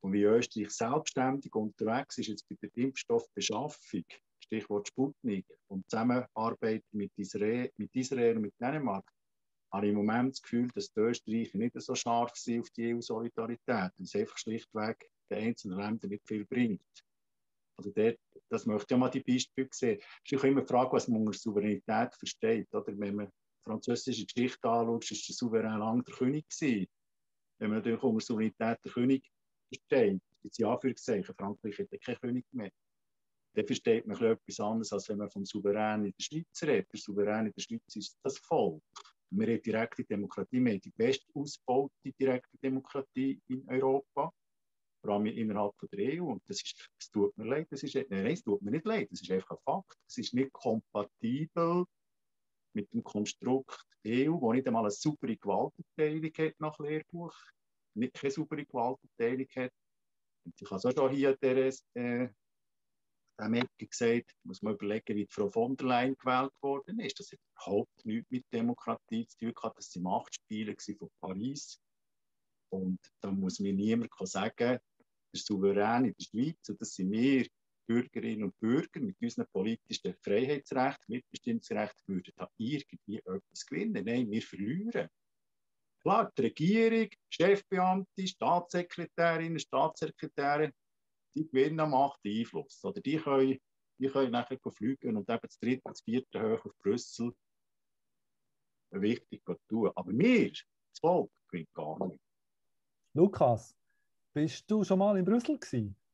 und wie Österreich selbstständig unterwegs ist jetzt bei der Impfstoffbeschaffung, Stichwort Sputnik, und Zusammenarbeit mit Israel, mit Israel und mit Dänemark, habe ich im Moment das Gefühl, dass die Österreicher nicht so scharf sind auf die EU-Solidarität und es einfach schlichtweg den einzelnen Ländern nicht viel bringt. Also dort, das möchte ich mal die Beispiele sehen. Es ist immer die Frage, was man unter Souveränität versteht. Oder? Wenn man französische Geschichte anschaut, ist der Souverän lang der König gewesen. Wenn man natürlich unter Souveränität der König versteht, jetzt in Anführungszeichen, Frankreich hat keinen König mehr, dann versteht man etwas anderes, als wenn man vom Souverän in der Schweiz redet. Der Souverän in der Schweiz ist das Volk. Wir haben direkte Demokratie, wir haben die best ausgebaute direkte Demokratie in Europa, vor allem innerhalb der EU. Und das, ist, das tut mir leid, das ist, nein, es tut mir nicht leid, das ist einfach ein Fakt. Es ist nicht kompatibel mit dem Konstrukt EU, wo nicht einmal eine saubere Gewaltenteilung hat nach Lehrbuch nicht keine saubere Gewaltenteilung hat. Und ich habe es auch schon hier an dieser äh, Ecke gesagt, muss man überlegen, wie Frau von der Leyen gewählt worden ist. Das hat überhaupt nichts mit Demokratie zu tun gehabt. Das waren Machtspiele von Paris. Und da muss mir niemand sagen, der Souverän in der Schweiz, und das sind wir, Bürgerinnen und Bürger mit unseren politischen Freiheitsrechten, Mitbestimmungsrechten, würden da irgendwie etwas gewinnen. Nein, wir verlieren. Klar, die Regierung, Chefbeamte, Staatssekretärinnen, Staatssekretäre, die gewinnen am Macht Einfluss. Oder die können, die können nachher fliegen und eben das dritte, das vierte hoch auf Brüssel wichtig tun. Aber wir, das Volk, gewinnt gar nicht. Lukas, bist du schon mal in Brüssel gewesen?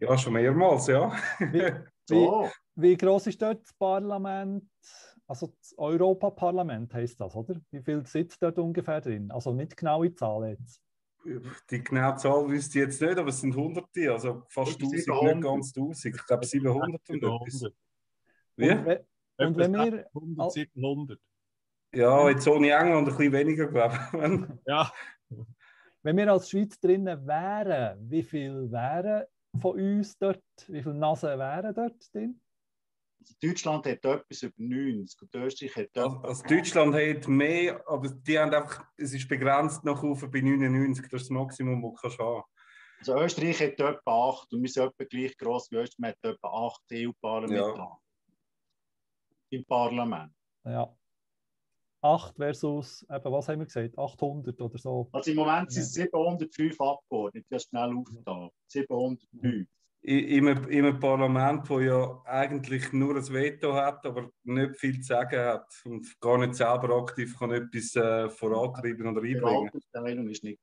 Ja, schon mehrmals, ja. Wie, wie, wie groß ist dort das Parlament? Also das Europaparlament heißt das, oder? Wie viel sitzt dort ungefähr drin? Also nicht genaue Zahl jetzt. Die genaue Zahl wüsste ich jetzt nicht, aber es sind Hunderte, also fast 1000, nicht ganz 1000. Ich glaube 700 und etwas. Wie? Und, we und wenn wir... 100, 700. Ja, jetzt ohne England ein bisschen weniger, glaube ich. ja. Wenn wir als Schweiz drinnen wären, wie viel wären von uns dort, wie viele Nasen wären dort drin? Deutschland hat etwas über 90 und Österreich hat also, also Deutschland hat mehr, aber die haben einfach, es ist begrenzt nach oben bei 99, das ist das Maximum, das du haben Also Österreich hat etwa 8 und wir sind etwa gleich groß wie Österreich, hat etwa 8 EU-Parlamente ja. im Parlament. Ja. 8 versus, eben, was haben wir gesagt, 800 oder so. Also im Moment sind es 705 Abgeordnete, das ist schnell aufgetaucht. 709 in einem, in einem Parlament, das ja eigentlich nur ein Veto hat, aber nicht viel zu sagen hat und gar nicht selber aktiv kann etwas äh, vorantreiben oder einbringen. ist nicht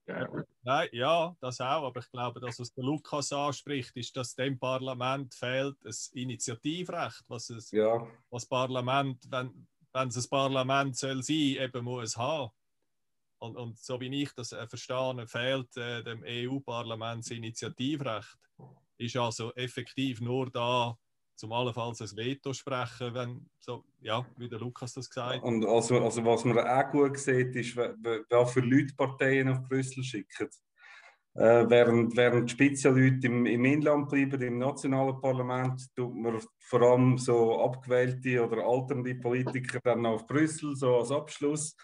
Nein, ja, das auch, aber ich glaube, das, was der Lukas anspricht, ist, dass dem Parlament fehlt ein Initiativrecht, was es, ja. was Parlament, wenn, wenn es ein Parlament soll sein, eben muss haben. Und, und so wie ich das äh, verstehe, fehlt äh, dem EU-Parlament das Initiativrecht ist also effektiv nur da, zum allenfalls ein Veto sprechen, wenn, so, ja, wie der Lukas das gesagt hat. Und also, also was man auch gut sieht, ist, für Leute Parteien nach Brüssel schicken. Äh, während, während Spitzenleute im, im Inland bleiben, im nationalen Parlament, tut man vor allem so abgewählte oder alternde Politiker dann nach Brüssel, so als Abschluss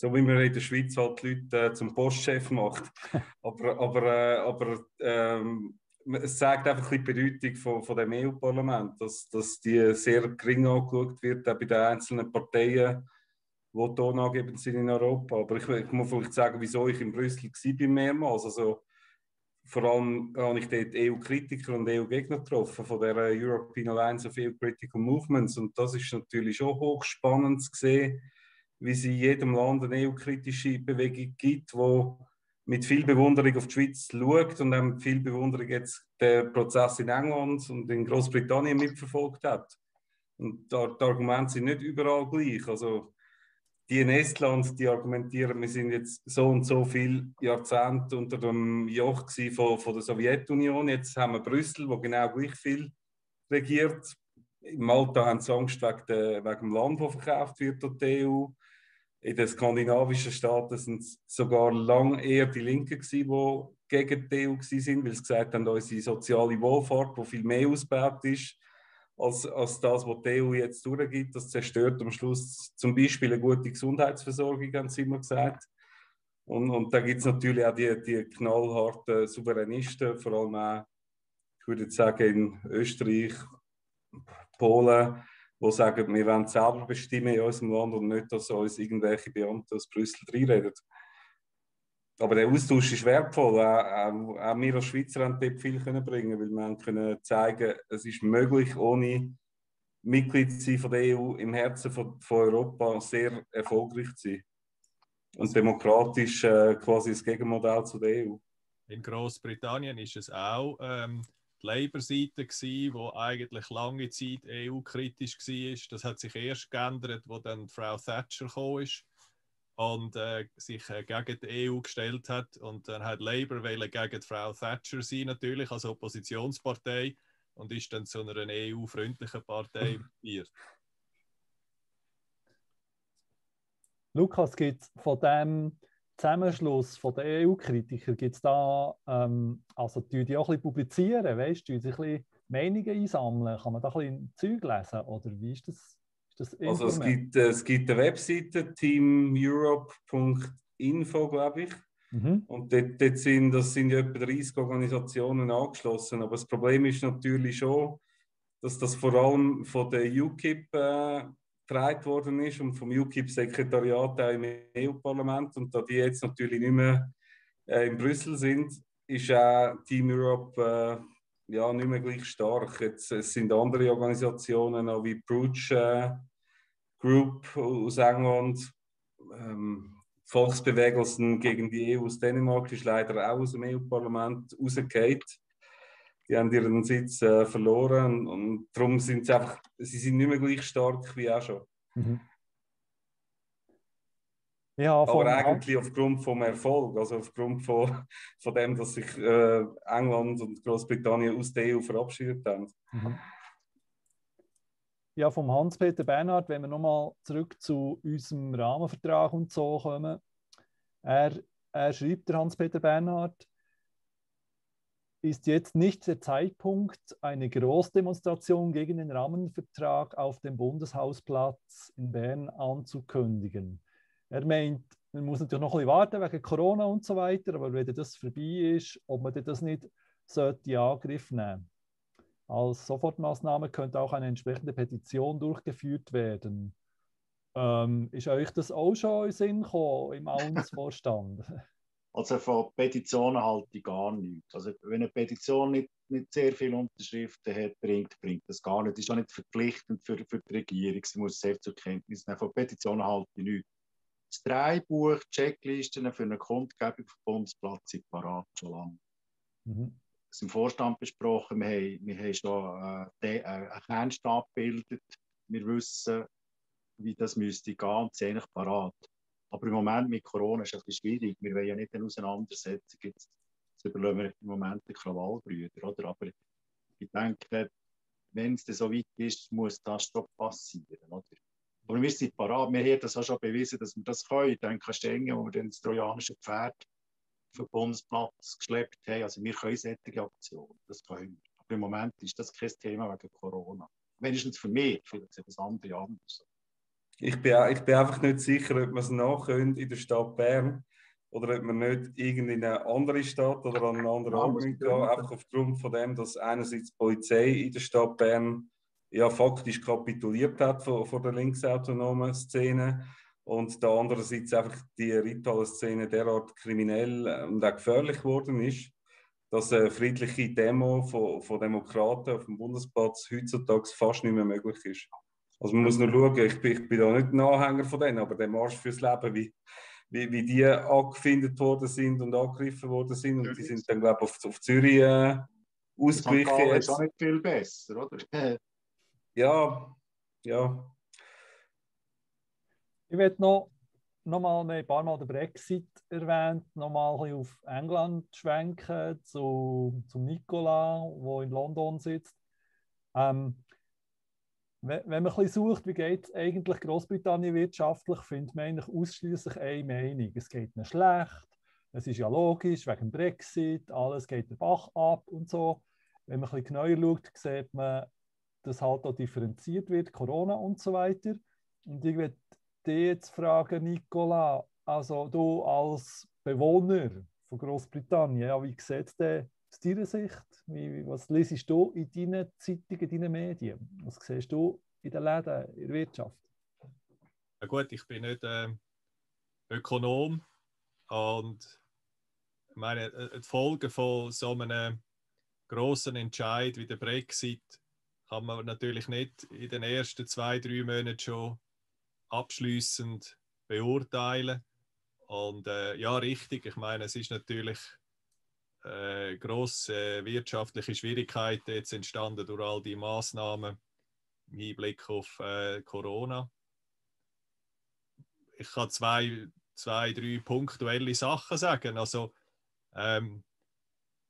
so wie man in der Schweiz halt die Leute äh, zum Postchef macht. aber aber, äh, aber ähm, es zeigt einfach ein die Bedeutung von, von dem EU-Parlament, dass, dass die sehr gering angeschaut wird, auch bei den einzelnen Parteien. wo tonangebend sind in Europa. Aber ich, ich muss vielleicht sagen, wieso ich in Brüssel war mehrmals. Also, vor allem habe ich dort EU-Kritiker und EU-Gegner getroffen von der European Alliance of EU-Critical Movements. Und das ist natürlich schon hochspannend zu sehen, wie es in jedem Land eine EU-kritische Bewegung gibt, wo mit viel Bewunderung auf die Schweiz schaut und auch mit viel Bewunderung jetzt den Prozess in England und in Großbritannien mitverfolgt hat. Und die, die Argumente sind nicht überall gleich. Also die in Estland, die argumentieren, wir sind jetzt so und so viele Jahrzehnte unter dem Joch von, von der Sowjetunion. Jetzt haben wir Brüssel, wo genau gleich viel regiert. In Malta haben sie Angst wegen, der, wegen dem Land, das verkauft wird durch die EU. In den skandinavischen Staaten sind sogar lange eher die Linken gewesen, die gegen die EU waren, weil sie gesagt haben, unsere soziale Wohlfahrt, die viel mehr ausgebaut ist, als, als das, was die EU jetzt durchgibt. Das zerstört am Schluss zum Beispiel eine gute Gesundheitsversorgung, haben sie immer gesagt. Und, und da gibt es natürlich auch die, die knallharten Souveränisten, vor allem auch, ich würde sagen, in Österreich, Polen, die sagen, wir wollen selber bestimmen in unserem Land und nicht, dass uns irgendwelche Beamte aus Brüssel reinreden. Aber der Austausch ist wertvoll. Auch, auch, wir als Schweizer haben dort viel können bringen, weil wir können zeigen, es ist möglich, ohne Mitglied zu sein von der EU im Herzen von, von Europa sehr erfolgreich zu sein. Und demokratisch äh, quasi das Gegenmodell zu der EU. In Großbritannien ist es auch ähm, die Labour-Seite, die eigentlich lange Zeit EU-kritisch war. Das hat sich erst geändert, wo dann Frau Thatcher gekommen ist und äh, sich äh, gegen die EU gestellt hat. Und dann hat Labour gegen Frau Thatcher sein, natürlich als Oppositionspartei, und ist dann zu einer EU-freundlichen Partei wird. Lukas, gibt es von dem Zusammenschluss von den EU-Kritikern, gibt es da, ähm, also die, die auch ein bisschen publizieren, weißt du, die sich ein bisschen Meinungen einsammeln, kann man da ein bisschen Zeug lesen, oder wie ist das also es gibt, äh, es gibt eine Webseite, teameurope.info, glaube ich. Mhm. Und dort, dort, sind, das sind ja etwa 30 Organisationen angeschlossen. Aber das Problem ist natürlich schon, dass das vor allem von der UKIP äh, getragen worden ist und vom UKIP-Sekretariat auch im EU-Parlament. Und da die jetzt natürlich nicht mehr äh, in Brüssel sind, ist auch Team Europe äh, ja, nicht mehr gleich stark. Jetzt, es sind andere Organisationen, auch wie Bruce äh, Group aus England, ähm, Volksbewegung gegen die EU aus Dänemark ist leider auch aus dem EU-Parlament rausgefallen. Die haben ihren Sitz äh, verloren und darum sind sie einfach, sie sind nicht mehr gleich stark wie auch schon. Mhm. Ja, Aber eigentlich aufgrund vom Erfolg, also aufgrund von, von dem, dass sich äh, England und Großbritannien aus der EU verabschiedet haben. Mhm. Ja, vom Hans-Peter Bernhard, wenn wir nochmal zurück zu unserem Rahmenvertrag und so kommen. Er, er schreibt, der Hans-Peter Bernhard, ist jetzt nicht der Zeitpunkt, eine Großdemonstration gegen den Rahmenvertrag auf dem Bundeshausplatz in Bern anzukündigen. Er meint, man muss natürlich noch ein bisschen warten wegen Corona und so weiter, aber wenn das vorbei ist, ob man das nicht sollte in Angriff nehmen als Sofortmaßnahme könnte auch eine entsprechende Petition durchgeführt werden. Ähm, ist euch das auch schon in Sinn gekommen im Auensvorstand? Also von Petitionen halte ich gar nichts. Also wenn eine Petition nicht, nicht sehr viele Unterschriften hat, bringt, bringt das gar nicht. Das ist auch nicht verpflichtend für, für die Regierung. Sie muss es selbst zur Kenntnis nehmen. Von Petitionen halte ich nichts. Das Dreibuch, Checklisten für eine Kundgebung auf Bundesplatz sind parat schon lange. Mhm im Vorstand besprochen. Wir haben, wir haben schon äh, äh, einen Kernstab gebildet. Wir wissen, wie das müsste gehen und sind eigentlich parat. Aber im Moment mit Corona ist es ein schwierig. Wir wollen ja nicht eine Auseinandersetzung. Jetzt, jetzt wir im Moment die Krawallbrüder. Oder? Aber ich denke, wenn es so weit ist, muss das schon passieren. Oder? Aber wir sind parat. Wir haben das auch schon bewiesen, dass wir das können. Ich denke an Stengen, wo wir dann das trojanische Pferd für den Bundesplatz geschleppt haben. Also wir können solche Aktionen, das können wir. Aber im Moment ist das kein Thema wegen Corona. Wenigstens für mich, vielleicht sind das andere anders. Ich bin, ich bin einfach nicht sicher, ob wir es nachkönnen in der Stadt Bern oder ob man nicht in eine andere Stadt oder an einen anderen Ort gehen einfach aufgrund von dem, dass einerseits die Polizei in der Stadt Bern ja faktisch kapituliert hat vor, vor der linksautonomen Szene und da andererseits einfach die Ritual-Szene derart kriminell und auch gefährlich geworden ist, dass eine friedliche Demo von, von Demokraten auf dem Bundesplatz heutzutage fast nicht mehr möglich ist. Also man muss nur schauen, ich bin, ich bin da nicht ein Anhänger von denen, aber der Marsch fürs Leben, wie, wie, wie die angefindet worden sind und angegriffen worden sind und die sind dann, glaube ich, auf, auf Zürich äh, ausgewichen. Das ist auch nicht viel besser, oder? ja, ja. Ich werde noch, noch mal ein paar Mal den Brexit erwähnt, noch mal ein bisschen auf England schwenken, zu, zum Nicola, der in London sitzt. Ähm, wenn man ein bisschen sucht, wie geht es eigentlich Großbritannien wirtschaftlich, findet man eigentlich ausschließlich eine Meinung. Es geht nicht schlecht, es ist ja logisch, wegen Brexit, alles geht den Bach ab und so. Wenn man ein bisschen genauer schaut, sieht man, dass halt auch differenziert wird, Corona und so weiter. Und ich würde dich jetzt fragen, Nicola, also du als Bewohner von Großbritannien, ja, wie sieht es aus deiner Sicht? Wie, was lesest du in deinen Zeitungen, in deinen Medien? Was siehst du in den Läden, in der Wirtschaft? Ja gut, ich bin nicht äh, Ökonom und ich meine, äh, die Folgen von so einem großen Entscheid wie der Brexit kann man natürlich nicht in den ersten zwei, drei Monaten schon abschließend beurteilen. Und äh, ja, richtig, ich meine, es ist natürlich äh, große wirtschaftliche Schwierigkeiten jetzt entstanden durch all die Maßnahmen im Hinblick auf äh, Corona. Ich kann zwei, zwei, drei punktuelle Sachen sagen. Also ähm,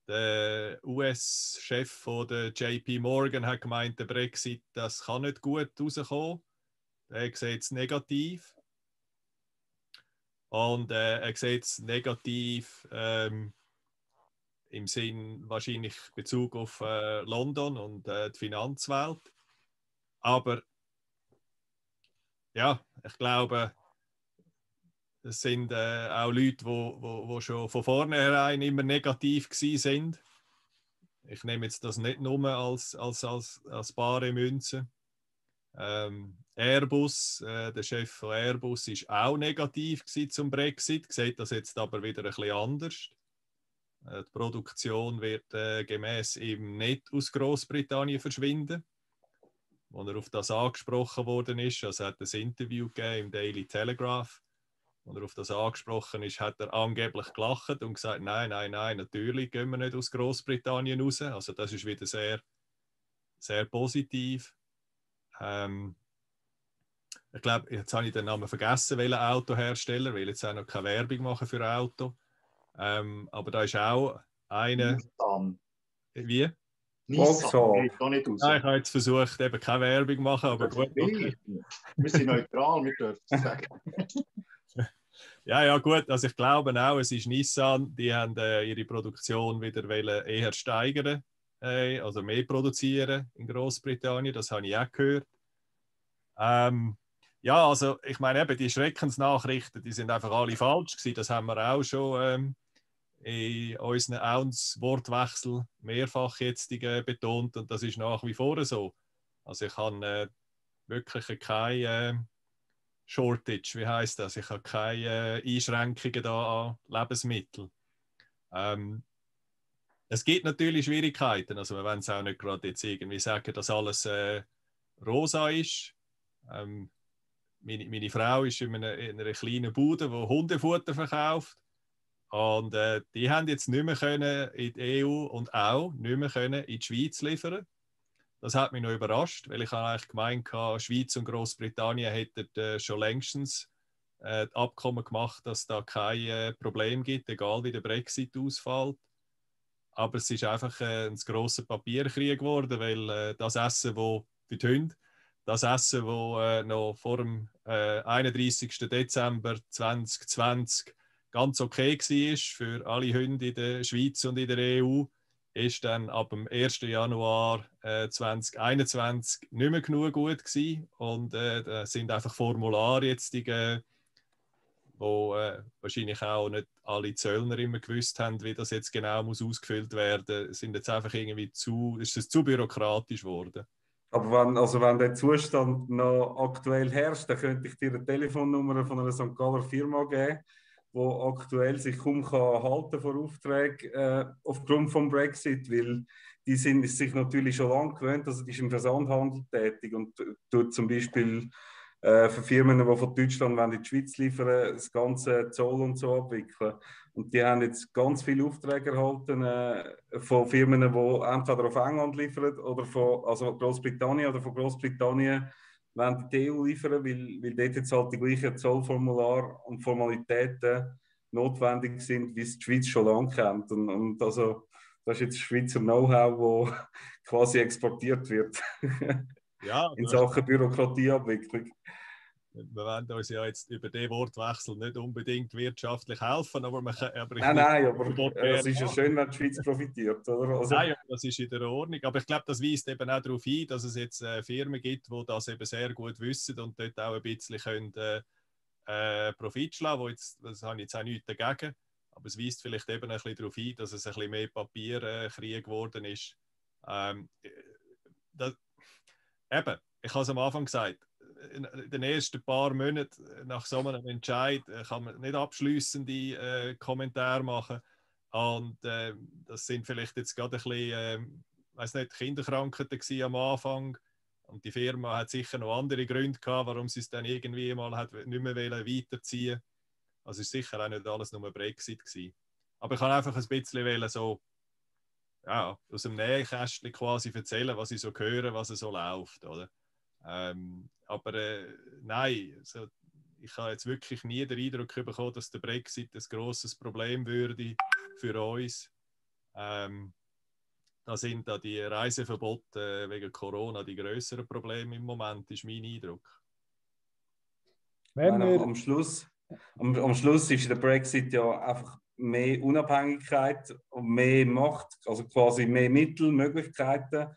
der US-Chef von der JP Morgan hat gemeint, der Brexit, das kann nicht gut rauskommen. Er sieht es negativ. Und äh, er sieht es negativ ähm, im Sinn wahrscheinlich Bezug auf äh, London und äh, die Finanzwelt. Aber ja, ich glaube, es sind äh, auch Leute, wo, wo, wo schon von vornherein immer negativ sind. Ich nehme jetzt das nicht nur als, als, als, als bare Münze. Ähm, Airbus, äh, der Chef von Airbus, ist auch negativ zum Brexit, sieht das jetzt aber wieder ein bisschen anders. Äh, die Produktion wird äh, gemäß ihm nicht aus Großbritannien verschwinden. Als er auf das angesprochen worden ist, also hat ein Interview gegeben im Daily Telegraph, als er auf das angesprochen ist, hat er angeblich gelacht und gesagt, nein, nein, nein, natürlich gehen wir nicht aus Großbritannien raus. Also das ist wieder sehr, sehr positiv. Ähm, ich glaube, jetzt habe ich den Namen vergessen, welchen Autohersteller, weil jetzt auch noch keine Werbung machen für ein Auto. Ähm, aber da ist auch eine. Nissan. Wie? Nissan geht da nicht raus. Nein, ich habe jetzt versucht, eben keine Werbung zu machen, aber gut. Okay. Wir sind neutral, wir dürfen es sagen. ja, ja, gut. Also ich glaube auch, es ist Nissan, die haben äh, ihre Produktion wieder eher steigern, äh, also mehr produzieren in Großbritannien. Das habe ich auch gehört. Ähm, ja, also ich meine eben, die Schreckensnachrichten, die sind einfach alle falsch gewesen. Das haben wir auch schon ähm, in unseren Auns-Wortwechsel mehrfach jetzt äh, betont und das ist nach wie vor so. Also ich habe äh, wirklich keine äh, Shortage, wie heißt das? Ich habe keine äh, Einschränkungen da an Lebensmitteln. Ähm, es gibt natürlich Schwierigkeiten, also wir wollen es auch nicht gerade jetzt irgendwie sagen, dass alles äh, rosa ist. Ähm, meine, meine Frau ist in einer, in einer kleinen Bude, die Hundefutter verkauft. Und äh, die haben jetzt nicht mehr können in die EU und auch nicht mehr können in die Schweiz liefern. Das hat mich noch überrascht, weil ich eigentlich gemeint habe, Schweiz und Großbritannien hätten äh, schon längstens äh, Abkommen gemacht, dass da kein äh, Problem gibt, egal wie der Brexit ausfällt. Aber es ist einfach äh, ein grosser Papierkrieg geworden, weil äh, das Essen, das für die Hunde das Essen, das äh, noch vor dem äh, 31. Dezember 2020 ganz okay war für alle Hunde in der Schweiz und in der EU, ist dann ab dem 1. Januar äh, 2021 nicht mehr genug gut gewesen. Und äh, da sind einfach Formulare jetzt, die, wo äh, wahrscheinlich auch nicht alle Zöllner immer gewusst haben, wie das jetzt genau muss ausgefüllt werden, sind jetzt einfach irgendwie zu, ist es zu bürokratisch geworden. Aber wenn, also wenn der Zustand noch aktuell herrscht, dann könnte ich dir eine Telefonnummer von einer St. Galler Firma geben, die aktuell sich kaum kann halten vor Aufträgen äh, aufgrund vom Brexit, weil die sind sich natürlich schon lange gewöhnt, also die ist im Versandhandel tätig und tut zum Beispiel äh, für Firmen, die von Deutschland in die Schweiz liefern, das ganze Zoll und so abwickeln. Und die haben jetzt ganz viele Aufträge erhalten äh, von Firmen, die entweder auf England liefern oder von also Großbritannien oder von Großbritannien wollen die EU liefern, weil, weil dort jetzt halt die gleichen Zollformular und Formalitäten notwendig sind, wie es die Schweiz schon lange kennt. Und, und also, das ist jetzt Schweizer Know-how, das quasi exportiert wird. ja, in Sachen Bürokratieabwicklung wir werden uns ja jetzt über den Wortwechsel nicht unbedingt wirtschaftlich helfen, aber man kann. Aber nein, nein, aber es ist ja schön, wenn die Schweiz profitiert, oder? Also, nein, das ist in der Ordnung. Aber ich glaube, das weist eben auch darauf hin, dass es jetzt äh, Firmen gibt, die das eben sehr gut wissen und dort auch ein bisschen können, äh, äh, Profit schlagen können. Das habe ich jetzt auch nichts dagegen. Aber es weist vielleicht eben ein bisschen darauf hin, dass es ein bisschen mehr Papierkrieg äh, geworden ist. Ähm, äh, das, eben, ich habe es am Anfang gesagt, in den ersten paar Monaten nach so einem Entscheid äh, kann man nicht abschließende äh, Kommentare machen. Und äh, das sind vielleicht jetzt gerade ein bisschen, äh, weiß nicht, Kinderkrankheiten am Anfang. Und die Firma hat sicher noch andere Gründe gehabt, warum sie es dann irgendwie mal hat nicht mehr weiterziehen Also ist sicher auch nicht alles nur Brexit gewesen. Aber ich kann einfach ein bisschen so ja, aus dem Nähkästchen quasi erzählen, was ich so höre, was so läuft. Oder? Ähm, aber äh, nein, also, ich habe jetzt wirklich nie den Eindruck bekommen, dass der Brexit ein grosses Problem würde für uns. Ähm, da sind da die Reiseverbote äh, wegen Corona die größeren Probleme im Moment, ist mein Eindruck. Wenn wir... am, Schluss, am, am Schluss ist der Brexit ja einfach mehr Unabhängigkeit und mehr Macht, also quasi mehr Mittel, Möglichkeiten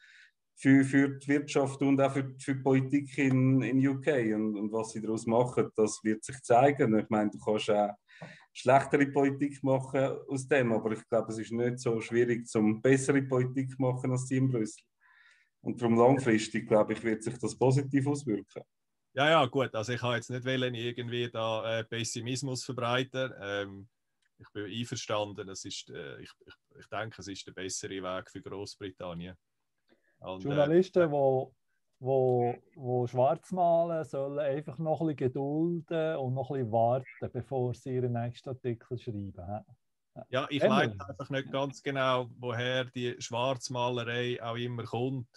für, für die Wirtschaft und auch für, für die Politik in, in UK. Und, und was sie daraus machen, das wird sich zeigen. Ich meine, du kannst auch schlechtere Politik machen aus dem, aber ich glaube, es ist nicht so schwierig, zum bessere Politik zu machen als die in Brüssel. Und darum langfristig, glaube ich, wird sich das positiv auswirken. Ja, ja, gut. Also ich habe jetzt nicht wollen, irgendwie da äh, Pessimismus verbreiten. Ähm, ich bin einverstanden. Das ist, äh, ich, ich, ich denke, es ist der bessere Weg für Großbritannien. Und, äh, Journalisten, die wo, wo, wo schwarz malen, sollen einfach noch ein bisschen gedulden und noch ein bisschen warten, bevor sie ihren nächsten Artikel schreiben. Ja, ich weiß einfach nicht ganz genau, woher die Schwarzmalerei auch immer kommt.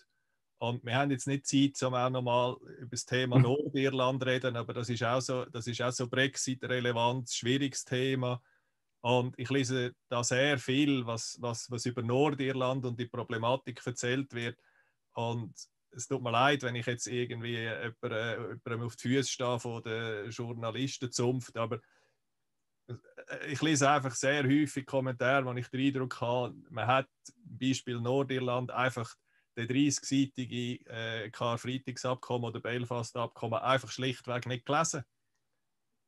Und wir haben jetzt nicht Zeit, um auch nochmal über das Thema Nordirland zu reden, aber das ist auch so, das ist auch so Brexit-relevant, schwieriges Thema. Und ich lese da sehr viel, was, was, was über Nordirland und die Problematik erzählt wird. Und es tut mir leid, wenn ich jetzt irgendwie jemandem, äh, jemandem auf die Füße stehe von der Journalistenzunft, aber äh, ich lese einfach sehr häufig Kommentare, wo ich den Eindruck habe, man hat Beispiel Nordirland einfach den 30-seitige äh, Karfreitagsabkommen oder Belfast-Abkommen einfach schlichtweg nicht gelesen.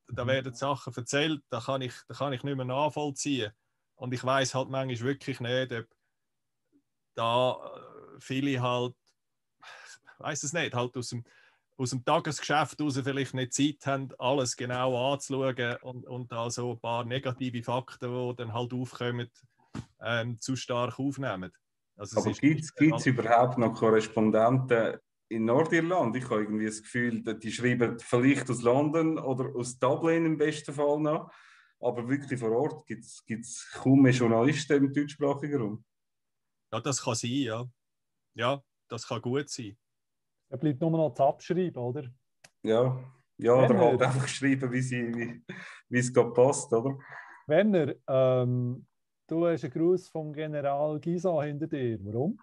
Da mhm. werden Sachen erzählt, da kann ich, da kann ich nicht mehr nachvollziehen. Und ich weiß halt manchmal wirklich nicht, ob da viele halt, weiß es nicht, halt aus dem, aus dem Tagesgeschäft heraus vielleicht nicht Zeit haben, alles genau anzuschauen und, und da so ein paar negative Fakten, die dann halt aufkommen, ähm, zu stark aufnehmen. Also Aber gibt es überhaupt noch Korrespondenten in Nordirland? Ich habe irgendwie das Gefühl, die schreiben vielleicht aus London oder aus Dublin im besten Fall noch. Aber wirklich vor Ort gibt es kaum mehr Journalisten im deutschsprachigen Raum. Ja, das kann sein, ja ja, das kann gut sein. Er bleibt nur noch zu abschreiben, oder? Ja, ja oder halt einfach schreiben, wie, sie, wie, wie es gerade passt, oder? Werner, ähm, du hast einen Gruß vom General Gisa hinter dir. Warum?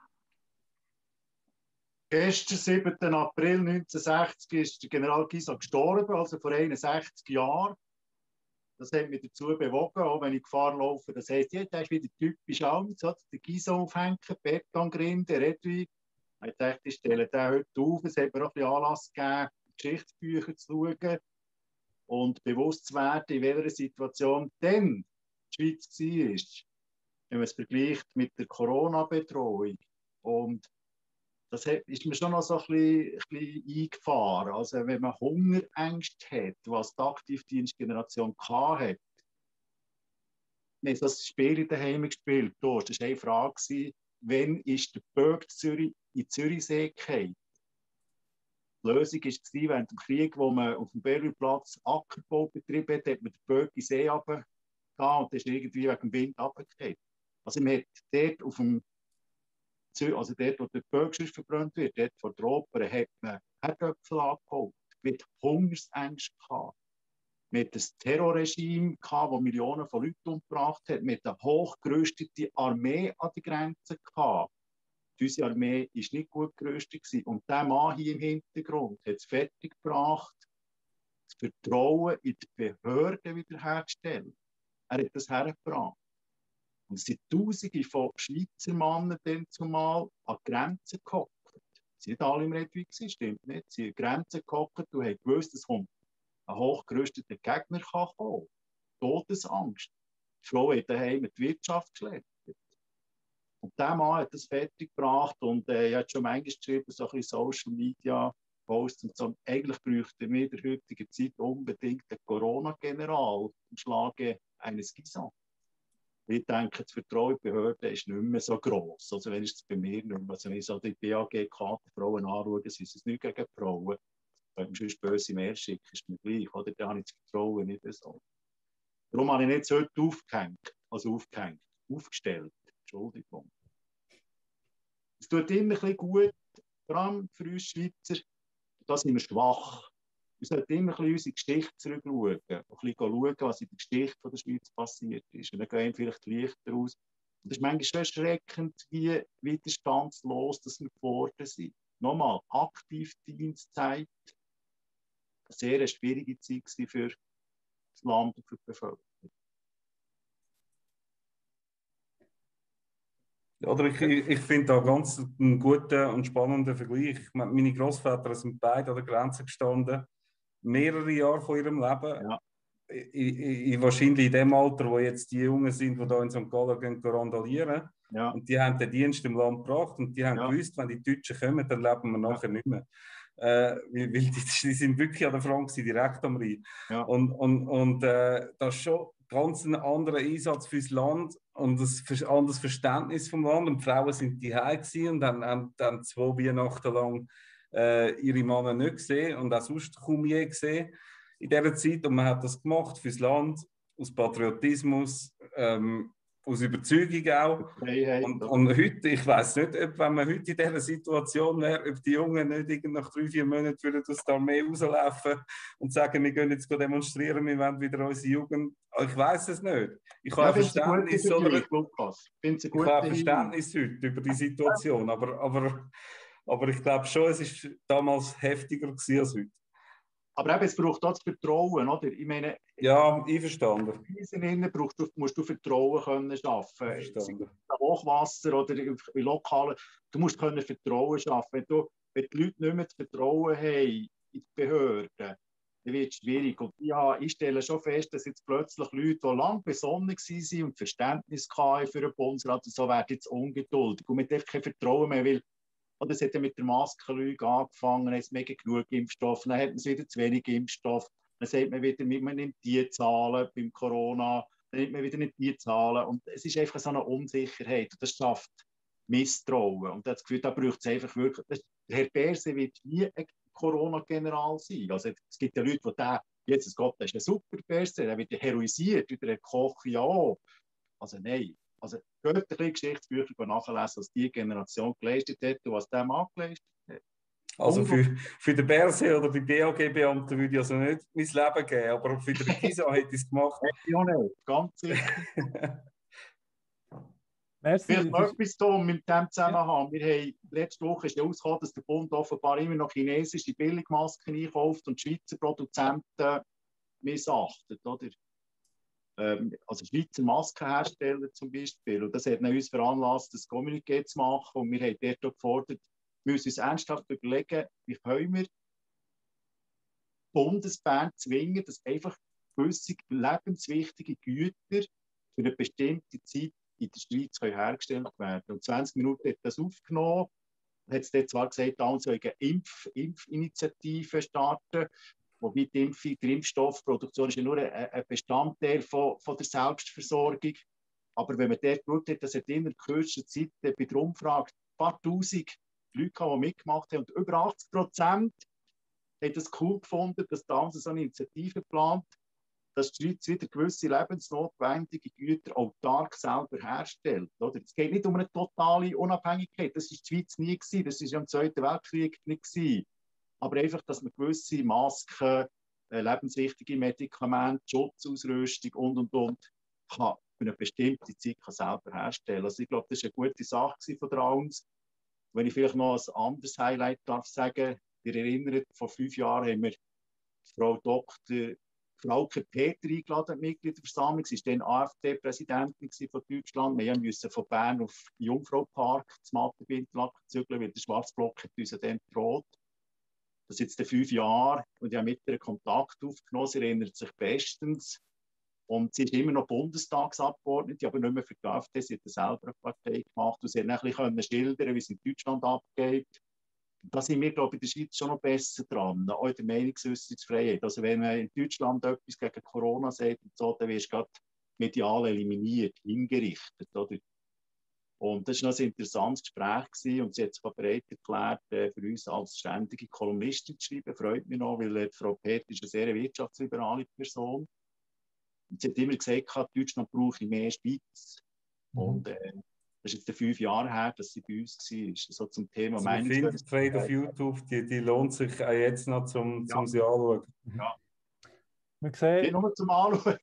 Gestern, 7. April 1960, ist der General Gisa gestorben, also vor 61 Jahren. Das hat mich dazu bewogen, auch wenn ich Gefahr laufe. Das heisst, ja, der ist wieder typisch alt, so, der Gisa aufhängen, Betongrind, der Redwein. Ich dachte, ich stelle den heute auf. Es hat mir auch ein bisschen Anlass gegeben, Geschichtsbücher zu schauen und bewusst zu werden, in welcher Situation denn die Schweiz war. Wenn man es vergleicht mit der Corona-Betreuung. Und das ist mir schon noch so ein bisschen, ein bisschen eingefahren. Also wenn man Hungerängste hat, was die Aktivdienstgeneration hatte, wir haben das Spiel in daheim gespielt. Das war eine Frage, wann ist der Böck Zürich in Zürichsee gefallen? Die Lösung war während dem Krieg, wo man auf dem Berliplatz Ackerbau betrieben hat, hat man den Böck in den See runtergegangen und ist irgendwie wegen dem Wind runtergefallen. Also man hat dort auf dem also dort, wo der Böck verbrannt wird, dort vor der Oper, hat man Herdöpfel angeholt, mit Hungersängsten gehabt. Mit einem Terrorregime, gehabt, das Millionen von Leuten umgebracht hat, mit einer hochgerüsteten Armee an der Grenze. Gehabt. Unsere Armee war nicht gut gerüstet. Und dieser Mann hier im Hintergrund hat es fertiggebracht, das Vertrauen in die Behörden wiederherzustellen. Er hat das hergebracht. Und es sind Tausende von Schweizer Männern dann zumal an Grenzen gehockt. Sie sind alle im Redwig, stimmt nicht. Sie sind an Grenzen gehockt und haben gewusst, kommt ein hochgerüsteter Gegner kann kommen. Todesangst. Die Frau hat daheim die Wirtschaft geschleppert. Und der Mann hat das fertig gebracht und äh, er hat schon manchmal geschrieben, so ein bisschen Social Media Posts und so. Eigentlich bräuchte wir in der heutigen Zeit unbedingt einen Corona-General im Schlage eines Gisons. Ich denke, das Vertrauen in die Behörden ist nicht mehr so gross. Also, wenn ich es bei mir nicht mehr, also wenn ich so die BAG-Frauen anschaue, sind es nicht gegen Frauen. Wenn man sonst böse Mail schickt, ist mir gleich, oder? Da habe ich das Vertrauen nicht so. Darum habe ich nicht heute aufgehängt, also aufgehängt, aufgestellt. Entschuldigung. Es tut immer ein bisschen gut, vor allem für uns Schweizer, da sind wir schwach. Wir sollten immer ein bisschen unsere Geschichte zurückschauen, ein bisschen schauen, was in der Geschichte der Schweiz passiert ist. Und dann gehen vielleicht Lichter aus. Und es ist manchmal schon erschreckend, wie widerstandslos dass wir geworden sind. Nochmal, Aktivdienstzeit, eine sehr schwierige Zeit für das Land und für die Bevölkerung. Oder ich, ich finde da ganz einen guten und spannenden Vergleich. Meine Großväter sind beide an der Grenze gestanden mehrere Jahre von ihrem Leben. Ja. Ich, ich, wahrscheinlich in dem Alter, wo jetzt die Jungen sind, die da in St. Gallen gehen, randalieren. Ja. Und die haben den Dienst im Land gebracht und die haben ja. gewusst, wenn die Deutschen kommen, dann leben wir nachher nicht mehr. Äh, weil die, die, sind wirklich an der Front direkt am Rhein. Ja. Und, und, und äh, das ist schon ganz ein anderer Einsatz fürs Land und ein anderes Verständnis vom Land. Und die Frauen sind die und haben, haben dann zwei Weihnachten lang äh, ihre Männer nicht gesehen und auch sonst kaum je gesehen in dieser Zeit. Und man hat das gemacht fürs Land, aus Patriotismus, ähm, aus Überzeugung auch. Hey, hey, und, und, heute, ich weiß nicht, ob wenn man heute in dieser Situation wäre, ob die Jungen nicht nach drei, vier Monaten würden aus der Armee rauslaufen und sagen, wir gehen jetzt demonstrieren, wir wollen wieder unsere Jugend. Ich weiß es nicht. Ich habe ja, Verständnis, oder, ich habe Verständnis heute über die Situation, aber, aber aber ich glaube schon, es war damals heftiger als heute. Aber eben, es braucht auch das Vertrauen, oder? Ich meine, ja, einverstanden. In diesen Innen brauchst du, musst du Vertrauen können schaffen. Verstanden. Hochwasser oder in lokalen, du musst können Vertrauen schaffen. Wenn, du, wenn die Leute nicht mehr das Vertrauen haben in die Behörden, dann wird es schwierig. Und ja, ich stelle schon fest, dass jetzt plötzlich Leute, die lange besonnen waren und Verständnis hatten für den Bundesrat, so werden jetzt ungeduldig und mit einfach kein Vertrauen mehr, weil oder es hat ja mit der Maskenlüge angefangen, es mega genug Impfstoff, dann hat man wieder zu wenig Impfstoff, dann sagt man wieder, man nimmt die Zahlen beim Corona, dann nimmt man wieder nicht die Zahlen. Und es ist einfach so eine Unsicherheit und das schafft Misstrauen. Und das Gefühl, da braucht es einfach wirklich, das, Herr Berse wird nie ein Corona-General sein, also es gibt ja Leute, die denken, jetzt Gott, das ist ein super Berse, der wird heroisiert, wie der Koch ja. Also nein, also, geht ein bisschen Geschichtsbücher nachlesen, was die Generation geleistet hat und was der Mann geleistet hat. Also für, für den Berse oder die BAG-Beamten würde ich also nicht mein Leben geben, aber für den Kisa hätte ich es gemacht. Ja, nicht, ganz sicher. Merci. Vielleicht noch etwas tun mit dem Zusammenhang. Wir haben, letzte Woche ist ja rausgekommen, dass der Bund offenbar immer noch chinesische Billigmasken einkauft und die Schweizer Produzenten missachtet. Oder? Ähm, also Schweizer Maskenhersteller zum Beispiel. Und das hat uns veranlasst, das Kommuniqué zu machen. Und wir haben dort gefordert, wir müssen uns ernsthaft überlegen, wie können wir Bundesbahn zwingen, dass einfach gewisse lebenswichtige Güter für eine bestimmte Zeit in der Schweiz hergestellt werden. Und 20 Minuten hat das aufgenommen. hat es zwar gesagt, alle sollen Impf Impfinitiative starten, wobei die, Impf die Impfstoffproduktion ist ja nur ein, Bestandteil von, von der Selbstversorgung. Aber wenn man dort geschaut hat, dass er in der kürzesten Zeit bei der Umfrage ein paar tausend Leute, die mitgemacht haben, und über 80 Prozent haben es cool gefunden, dass damals so eine Initiative plant, dass die Schweiz wieder gewisse lebensnotwendige Güter autark selber herstellt. Oder? Es geht nicht um eine totale Unabhängigkeit, das war die Schweiz nie, gewesen. das ja im Zweiten Weltkrieg nicht. Gewesen. Aber einfach, dass man gewisse Masken, äh, lebenswichtige Medikamente, Schutzausrüstung und und und kann für eine bestimmte Zeit kann selber herstellen. Also ich glaube, das war eine gute Sache von der AUMS. Wenn ich vielleicht noch ein anderes Highlight darf sagen, ihr erinnert, vor fünf Jahren haben wir Frau Dr. Frauke Peter eingeladen, Mitglied der Versammlung. Sie war dann AfD-Präsidentin von Deutschland. Wir mussten von Bern auf den Jungfraupark zum Mattenbindlack zügeln, weil der Schwarzblock hat uns dann droht. Das jetzt fünf Jahre und ich habe mit ihr Kontakt aufgenommen. Sie erinnert sich bestens. Und sie ist immer noch Bundestagsabgeordnete, aber nicht mehr für die AfD. Sie hat selber eine Partei gemacht und sie hat ein bisschen schildern, wie es in Deutschland abgeht da sind wir, glaube ich, in der Schweiz schon noch besser dran, auch in der Meinungsäußerungsfreiheit. Also wenn man in Deutschland etwas gegen Corona sagt und so, dann wirst du gerade medial eliminiert, hingerichtet. Oder? Und das war noch ein interessantes Gespräch gewesen, und sie hat sich bereit erklärt, äh, für uns als ständige Kolumnistin zu schreiben. Freut mich noch, weil äh, Frau Peter ist eine sehr wirtschaftsliberale Person. Und sie hat immer gesagt, Deutschland brauche mehr Schweiz. Mhm. Und äh, das ist jetzt fünf Jahre her, dass sie bei uns war. So zum Thema also Meinungsfreiheit auf YouTube, die, die lohnt sich auch jetzt noch zum, zum sie anschauen. Ja. Wir sehen... nur zum Anschauen.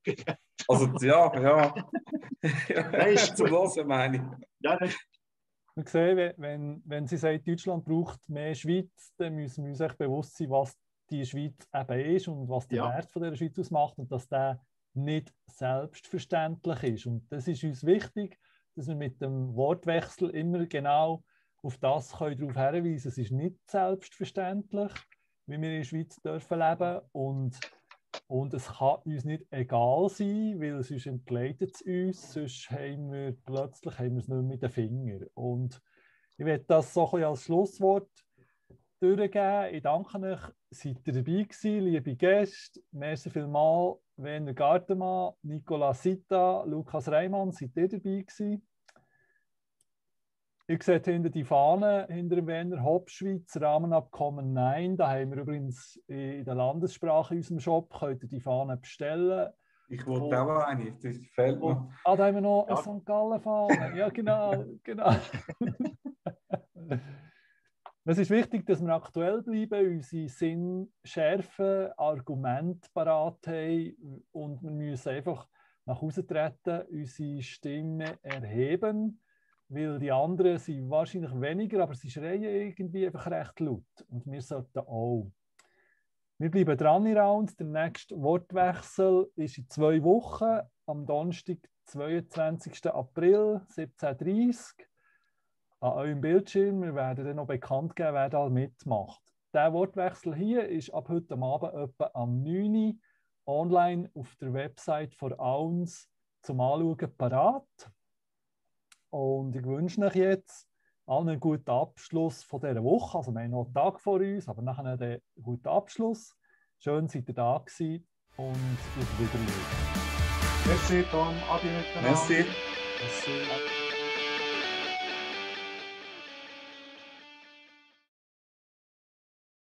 Also ja, ja. ja zum Hören meine ich. Ja, wir sehen, wenn, wenn sie sagt, Deutschland braucht mehr Schweiz, dann müssen wir uns echt bewusst sein, was die Schweiz eben ist und was der ja. Wert von der Schweiz ausmacht und dass der nicht selbstverständlich ist. Und das ist uns wichtig dass wir mit dem Wortwechsel immer genau auf das können darauf hinweisen können. Es ist nicht selbstverständlich, wie wir in der Schweiz dürfen leben und und es kann uns nicht egal sein, weil sonst entgleitet es uns, sonst haben wir plötzlich haben wir es nicht mehr mit den Fingern. Und ich werde das so ein als Schlusswort durchgeben. Ich danke euch, seid ihr dabei gewesen, liebe Gäste. Merci vielmals, Werner Gartemann, Nicola Sita, Lukas Reimann, seid ihr dabei gewesen. Ihr seht hinter die Fahne, hinter dem Werner Hauptschweiz, Rahmenabkommen Nein. Da haben wir übrigens in der Landessprache in unserem Shop, könnt ihr die Fahne bestellen. Ich wollte auch eine, das fehlt mir. Ah, da haben wir noch ja. eine St. Gallen-Fahne. Ja, genau, genau. Es ist wichtig, dass wir aktuell bleiben, unsere Sinn schärfen, Argumente parat haben und wir müssen einfach nach Hause treten, unsere Stimme erheben, weil die anderen sind wahrscheinlich weniger, aber sie schreien irgendwie einfach recht laut und wir sollten auch. Wir bleiben dran in Round. Der nächste Wortwechsel ist in zwei Wochen, am Donnerstag, 22. April, 17.30 Uhr an eurem Bildschirm. Wir werden dann noch bekannt geben, wer da mitmacht. Der Wortwechsel hier ist ab heute Abend etwa am 9 Uhr online auf der Website von Auns zum Anschauen parat. Und ich wünsche euch jetzt allen einen guten Abschluss von dieser Woche. Also wir haben noch einen Tag vor uns, aber nachher einen guten Abschluss. Schön, seid ihr da gewesen und auf Wiedersehen. Merci, Tom. Adi miteinander. Merci. Merci.